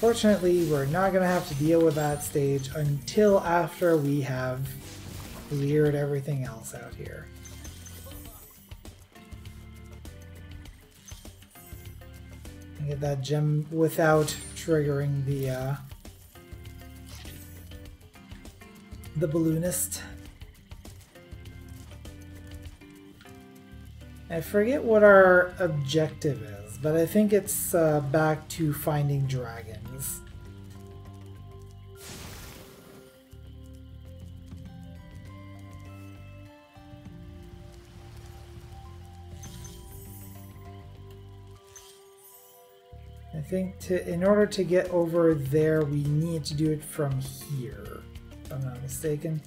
Fortunately, we're not going to have to deal with that stage until after we have cleared everything else out here. Get that gem without triggering the uh, the balloonist. I forget what our objective is, but I think it's uh, back to finding dragons. I think to in order to get over there, we need to do it from here, if I'm not mistaken.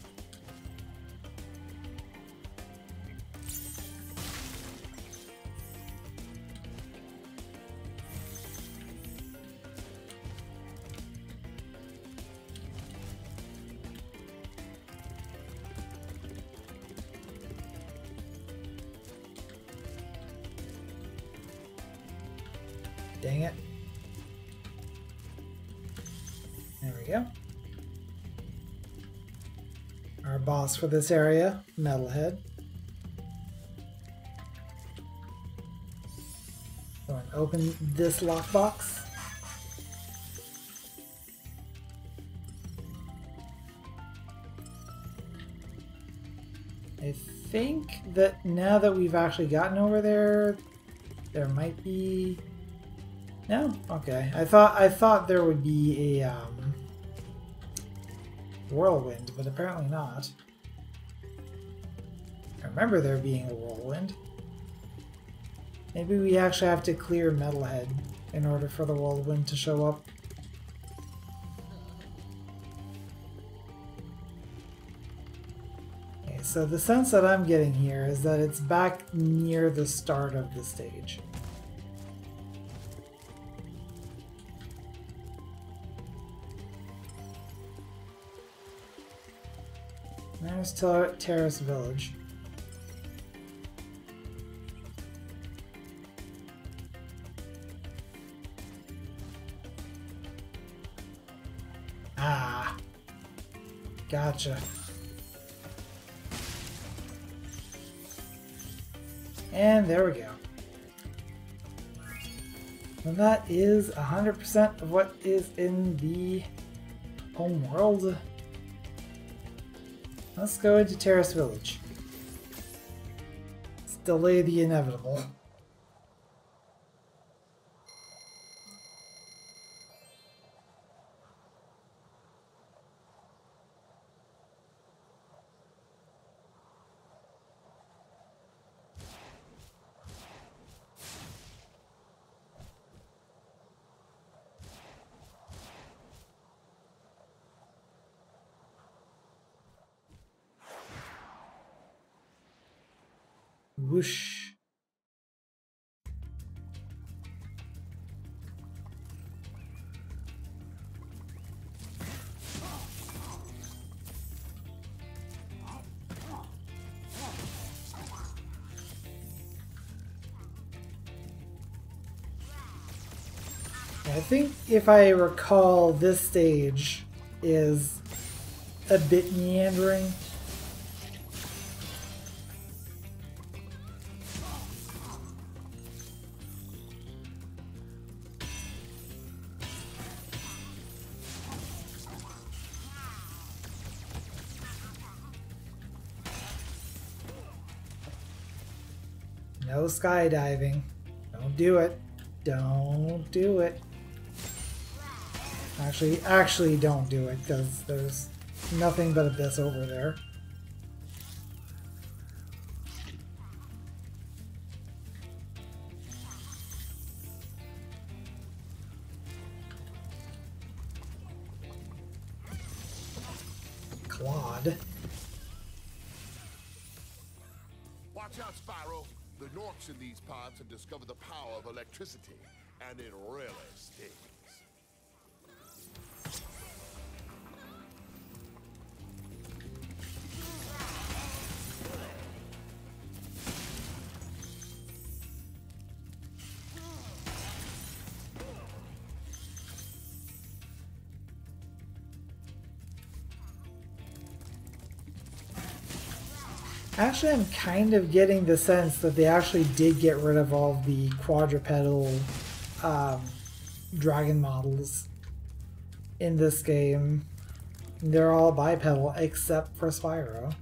for this area, Metalhead. Go open this lockbox. I think that now that we've actually gotten over there, there might be... No? Okay. I thought I thought there would be a um, whirlwind, but apparently not. Remember there being a whirlwind. Maybe we actually have to clear Metalhead in order for the whirlwind to show up. Okay, so the sense that I'm getting here is that it's back near the start of the stage. There's Ter Terrace Village. Gotcha. And there we go. And that is 100% of what is in the home world. Let's go into Terrace Village. Let's delay the inevitable. if I recall, this stage is a bit meandering. No skydiving. Don't do it. Don't do it. Actually, actually don't do it because there's nothing but abyss over there. Claude. Watch out, Spyro. The Norks in these parts have discovered the power of electricity, and it really stings. Actually, I'm kind of getting the sense that they actually did get rid of all the quadrupedal um, dragon models in this game. They're all bipedal except for Spyro.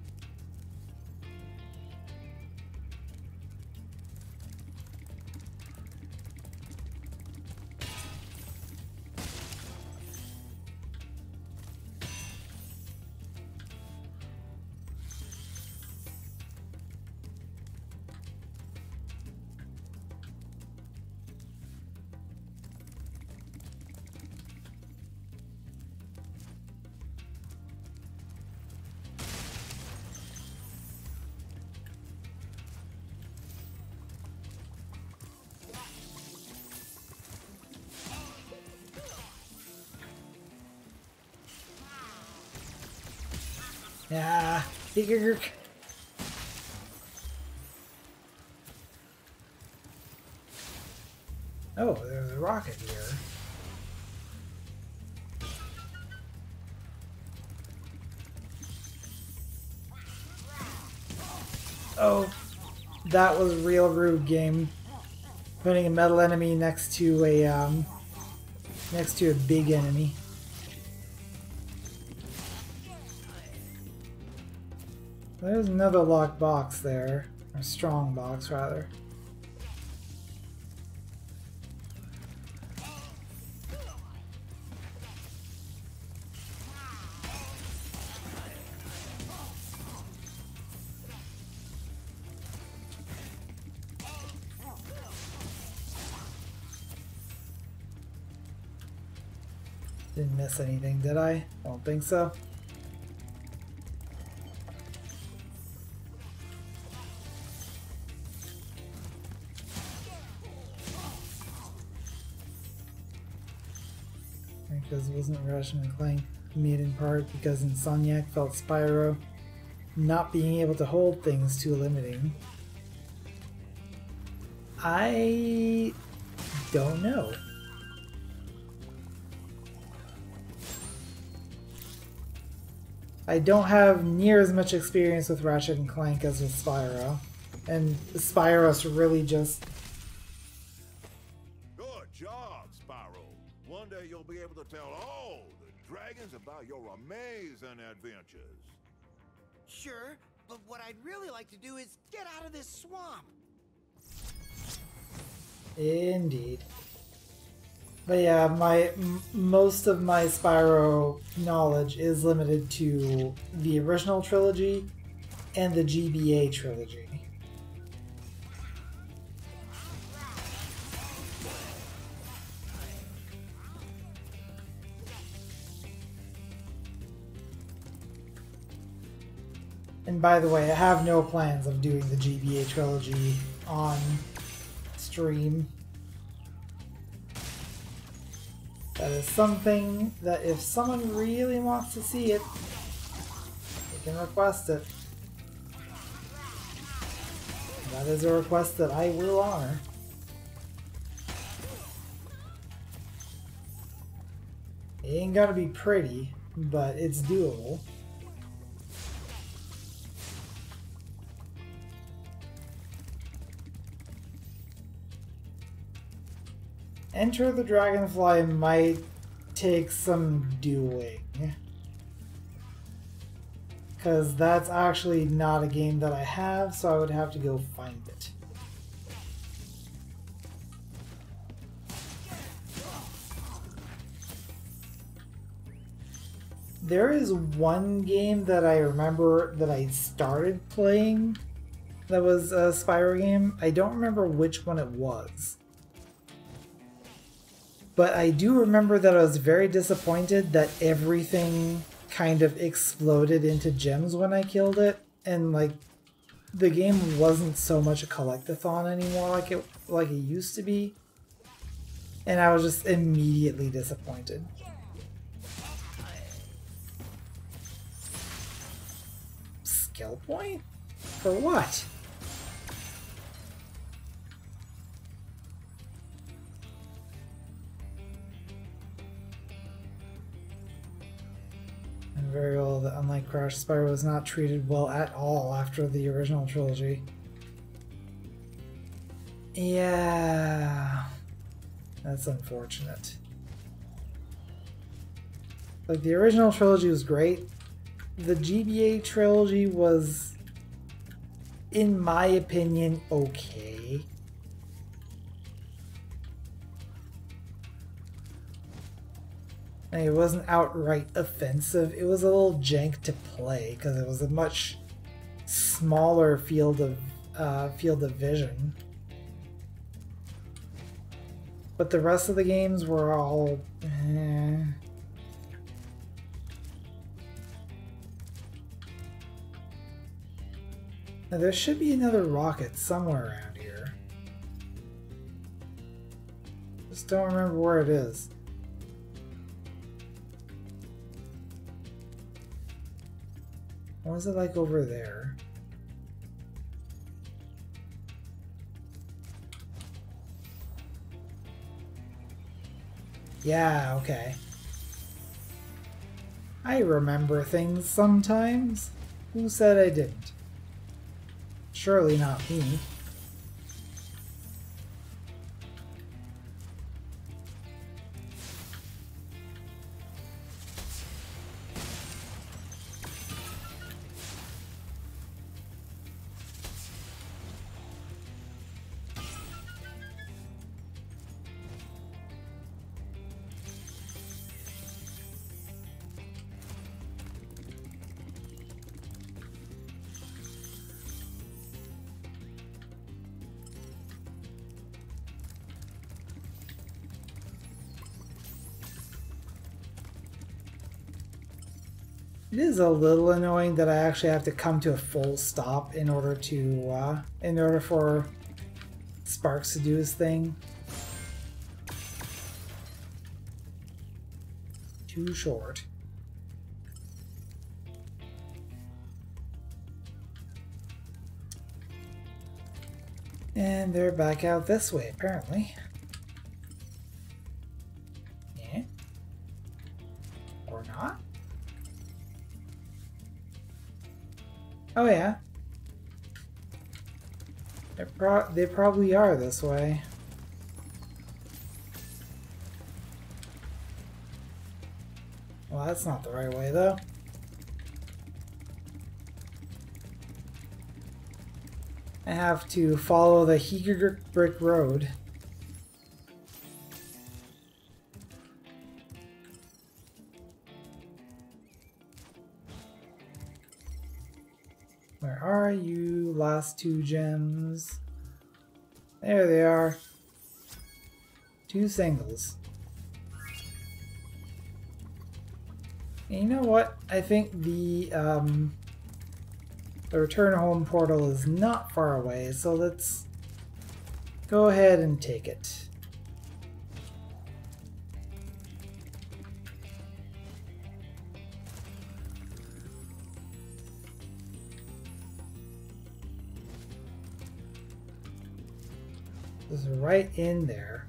That was real rude game. Putting a metal enemy next to a um, next to a big enemy. There's another locked box there. Or strong box, rather. Miss anything, did I? Don't think so. Because it wasn't Ratchet and Clank made in part because Insomniac felt Spyro not being able to hold things too limiting. I don't know. I don't have near as much experience with Ratchet and Clank as with Spyro. And Spyro's really just Good job, Spyro. One day you'll be able to tell all the dragons about your amazing adventures. Sure, but what I'd really like to do is get out of this swamp. Indeed. But yeah, my most of my Spyro knowledge is limited to the original trilogy and the GBA trilogy. And by the way, I have no plans of doing the GBA trilogy on stream. That is something that if someone really wants to see it, they can request it. That is a request that I will honor. It ain't gonna be pretty, but it's doable. Enter the Dragonfly might take some doing. Because that's actually not a game that I have, so I would have to go find it. There is one game that I remember that I started playing that was a Spyro game. I don't remember which one it was. But I do remember that I was very disappointed that everything kind of exploded into gems when I killed it, and like the game wasn't so much a collectathon anymore like it like it used to be. And I was just immediately disappointed. Skill point? For what? Very well that unlike Crash, Spyro was not treated well at all after the original trilogy. Yeah. That's unfortunate. Like, the original trilogy was great. The GBA trilogy was, in my opinion, okay. Like, it wasn't outright offensive. It was a little jank to play because it was a much smaller field of uh, field of vision. But the rest of the games were all. Eh. Now, there should be another rocket somewhere around here. Just don't remember where it is. What was it like over there? Yeah, okay. I remember things sometimes. Who said I didn't? Surely not me. Is a little annoying that I actually have to come to a full stop in order to, uh, in order for Sparx to do his thing. Too short. And they're back out this way, apparently. Oh yeah. They, pro they probably are this way. Well, that's not the right way, though. I have to follow the Heger Brick Road. Last two gems? There they are. Two singles. And you know what? I think the um, the return home portal is not far away, so let's go ahead and take it. Right in there.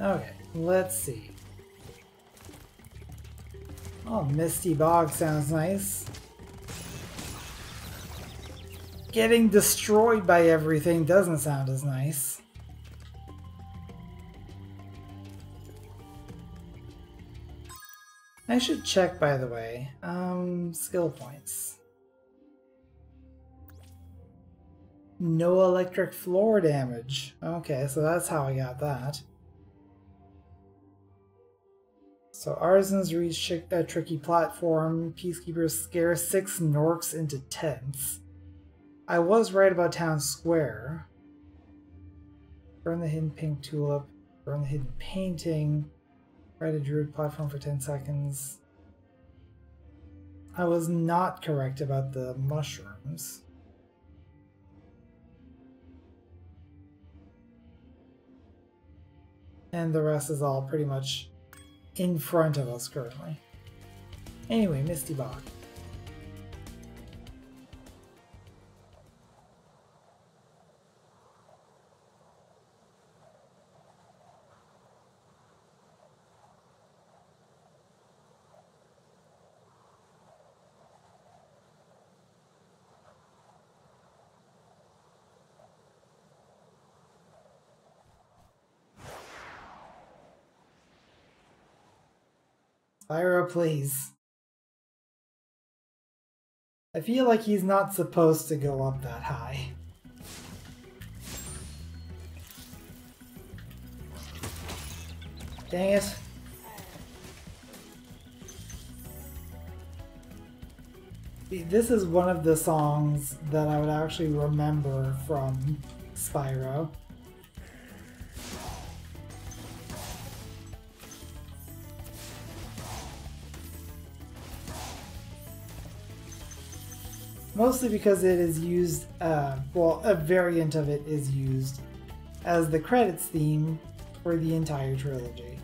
Okay, let's see. Oh, Misty Bog sounds nice. Getting destroyed by everything doesn't sound as nice. I should check, by the way. Um, skill points. No electric floor damage. Okay, so that's how I got that. So Artisans reach a tricky platform. Peacekeepers scare six Norks into tents. I was right about town square. Burn the hidden pink tulip. Burn the hidden painting. Ride a druid platform for 10 seconds. I was not correct about the mushrooms. And the rest is all pretty much in front of us currently. Anyway, Misty Bog. Spyro, please. I feel like he's not supposed to go up that high. Dang it. This is one of the songs that I would actually remember from Spyro. Mostly because it is used, uh, well, a variant of it is used as the credits theme for the entire trilogy.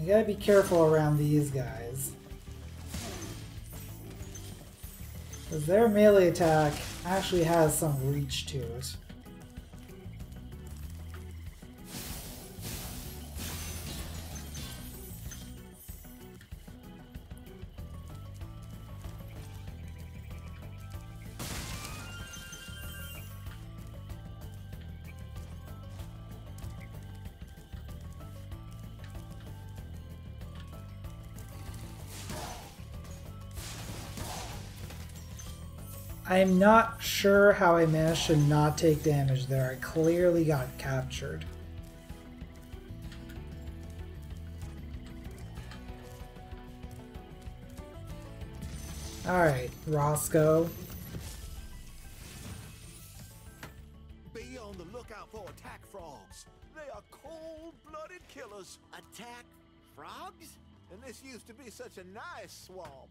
You gotta be careful around these guys. Because their melee attack actually has some reach to it. I'm not sure how I managed to not take damage there. I clearly got captured. Alright, Rosco. Be on the lookout for attack frogs. They are cold-blooded killers. Attack frogs? And this used to be such a nice swamp.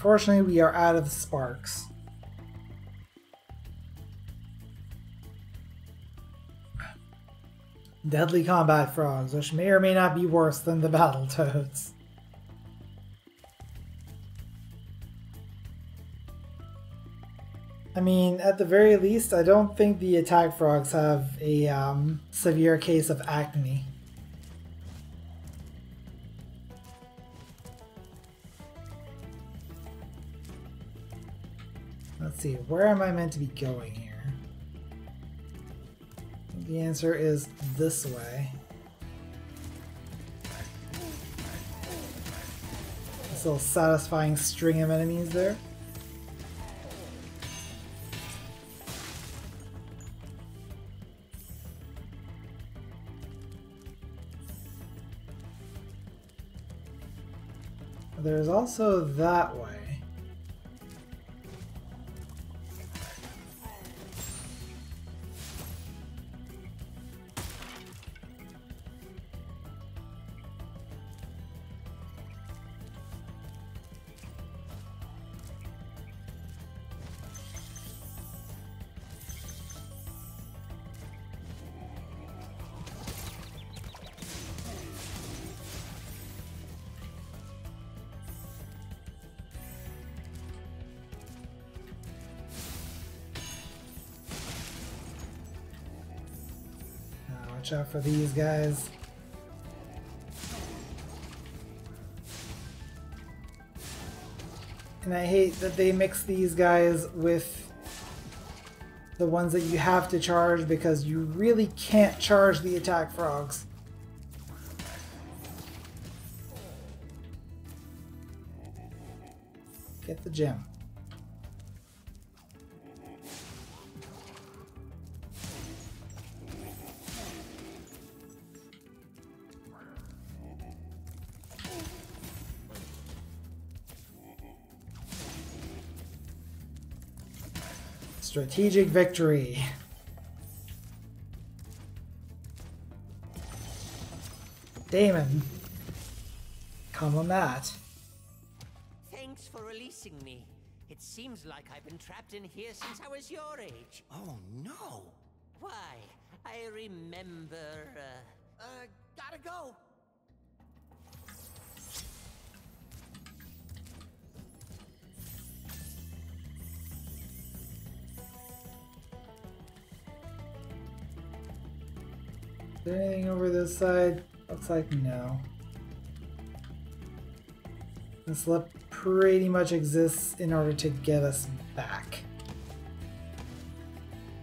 Unfortunately, we are out of Sparx. Deadly combat frogs, which may or may not be worse than the battle toads. I mean, at the very least, I don't think the attack frogs have a um, severe case of acne. Let's see, where am I meant to be going here? The answer is this way. This little satisfying string of enemies there. There's also that way. Watch out for these guys. And I hate that they mix these guys with the ones that you have to charge because you really can't charge the attack frogs. Get the gem. Strategic victory. Damon. Come on that. Thanks for releasing me. It seems like I've been trapped in here since I was your age. Oh no! Why? I remember. Uh, Uh, gotta go. Anything over this side? Looks like no. This lip pretty much exists in order to get us back.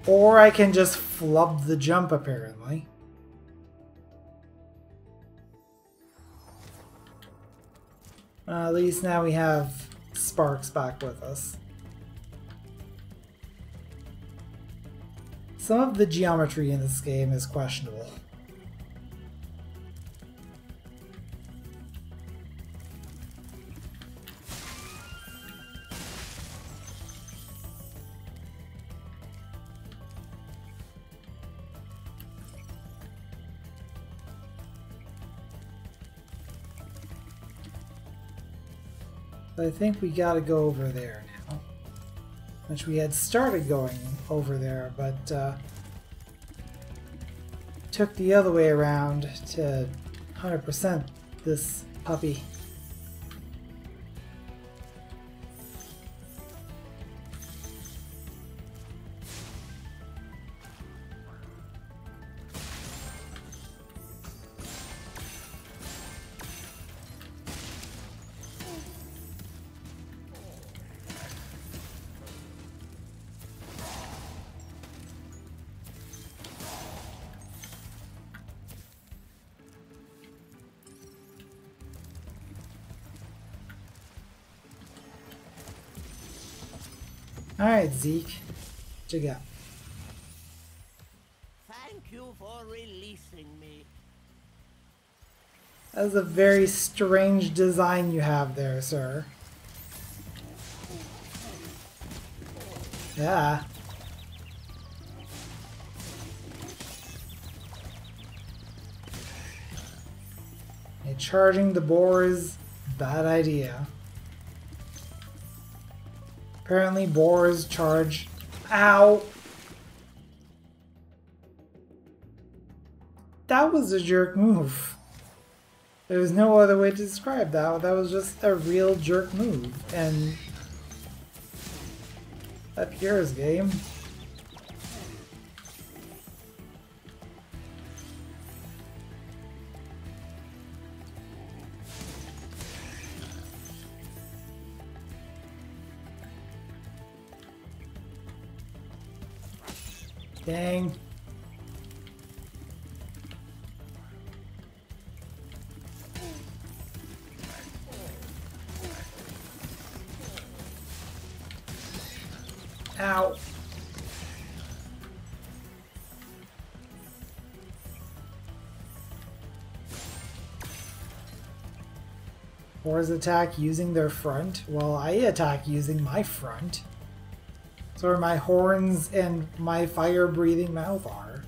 Or I can just flub the jump, apparently. Uh, at least now we have Sparx back with us. Some of the geometry in this game is questionable. I think we gotta go over there now. Which we had started going over there, but uh, took the other way around to 100% this puppy. Got? Thank you for releasing me. That is a very strange design you have there, sir. Yeah. Charging the boar is bad idea. Apparently boars charge... Ow! That was a jerk move. There's no other way to describe that. That was just a real jerk move. And that Pierre's game. Attack using their front, while I attack using my front. So are my horns and my fire-breathing mouth are.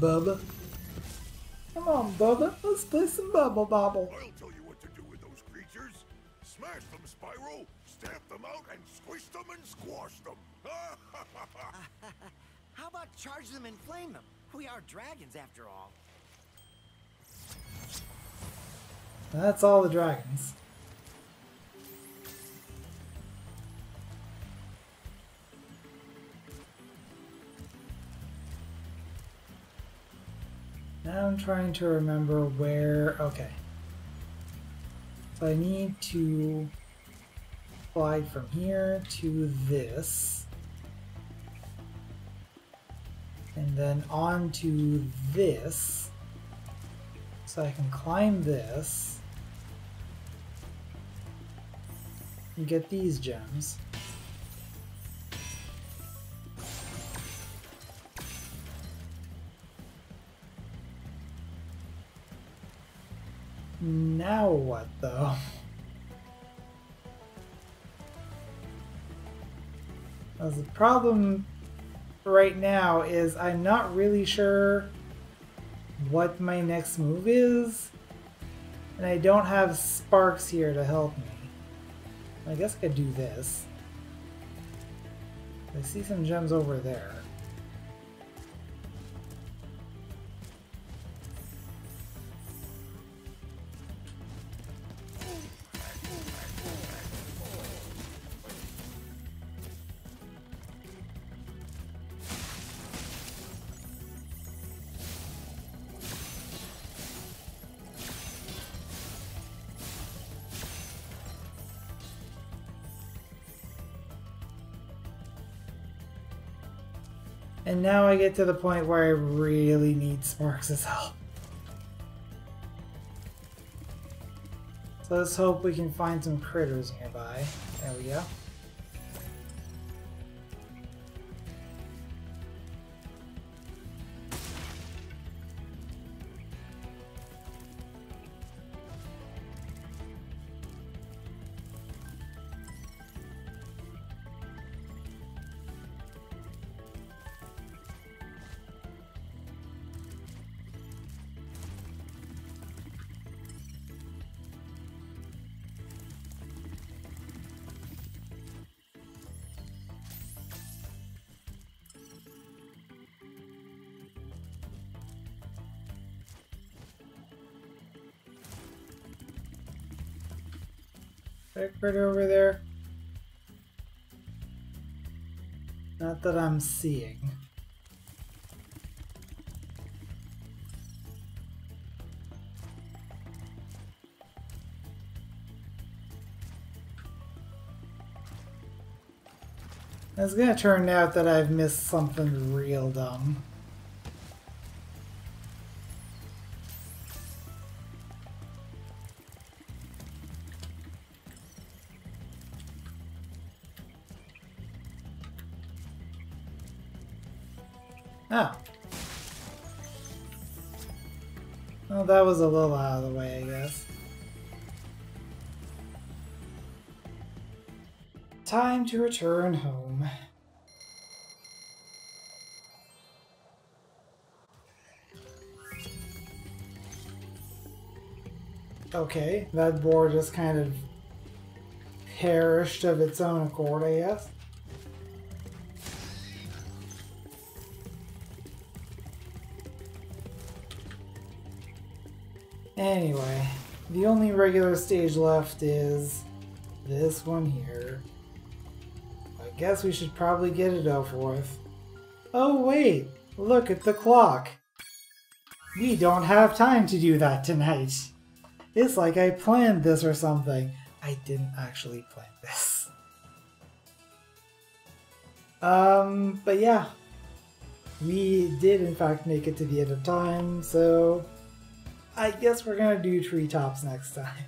Bubba. Come Bubba. Let's play some Bubble Bobble. I'll tell you what to do with those creatures. Smash them, Spyro. Stamp them out and squish them and squash them. How about charge them and flame them? We are dragons after all. That's all the dragons. Now I'm trying to remember where... Okay. So I need to fly from here to this. And then on to this. So I can climb this. And get these gems. Now what though? As the problem right now is I'm not really sure what my next move is, and I don't have Sparx here to help me. I guess I could do this. I see some gems over there. Now I get to the point where I really need Sparx' help. So let's hope we can find some critters nearby. There we go. Check right over there. Not that I'm seeing. It's gonna turn out that I've missed something real dumb. Was a little out of the way, I guess. Time to return home. Okay, that board just kind of perished of its own accord, I guess. Anyway, the only regular stage left is this one here. I guess we should probably get it over with. Oh wait, look at the clock. We don't have time to do that tonight. It's like I planned this or something. I didn't actually plan this. Um, but yeah. We did in fact make it to the end of time, so I guess we're gonna do treetops next time.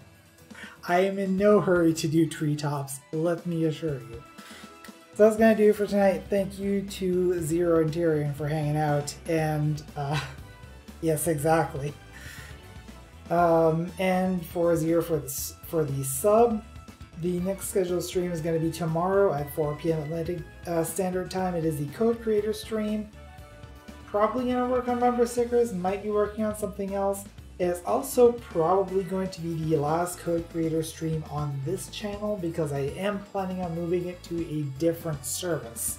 I am in no hurry to do treetops, let me assure you. So that's gonna do for tonight. Thank you to Zero and Tyrion for hanging out, and uh, yes, exactly. Um, and for Zero for the for the sub. The next scheduled stream is going to be tomorrow at 4 p.m. Atlantic uh, Standard Time. It is the Code Creator stream. Probably going to work on bumper stickers. Might be working on something else. It's also probably going to be the last Code Creator stream on this channel because I am planning on moving it to a different service.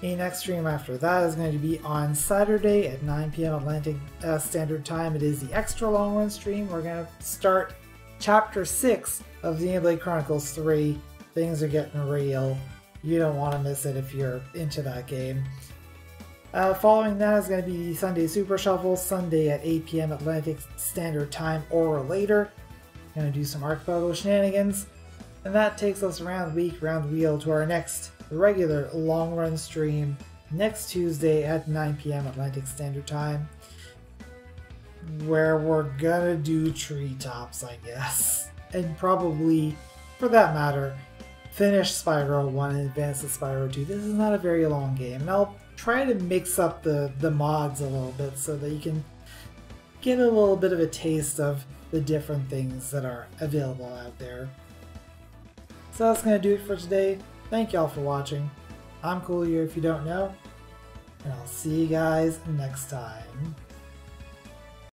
The next stream after that is going to be on Saturday at 9 p.m. Atlantic uh, Standard Time. It is the extra long run stream. We're going to start Chapter 6 of the Xenoblade Chronicles 3. Things are getting real. You don't want to miss it if you're into that game. Uh, following that is going to be Sunday Super Shuffle, Sunday at 8 p.m. Atlantic Standard Time or later. Going to do some Archipelago shenanigans. And that takes us around the week, around the wheel to our next regular long run stream next Tuesday at 9 p.m. Atlantic Standard Time. Where we're gonna do treetops, I guess. And probably, for that matter, finish Spyro 1 and advance to Spyro 2. This is not a very long game, and I'll try to mix up the, the mods a little bit so that you can get a little bit of a taste of the different things that are available out there. So that's going to do it for today. Thank y'all for watching. I'm Coolio if you don't know, and I'll see you guys next time.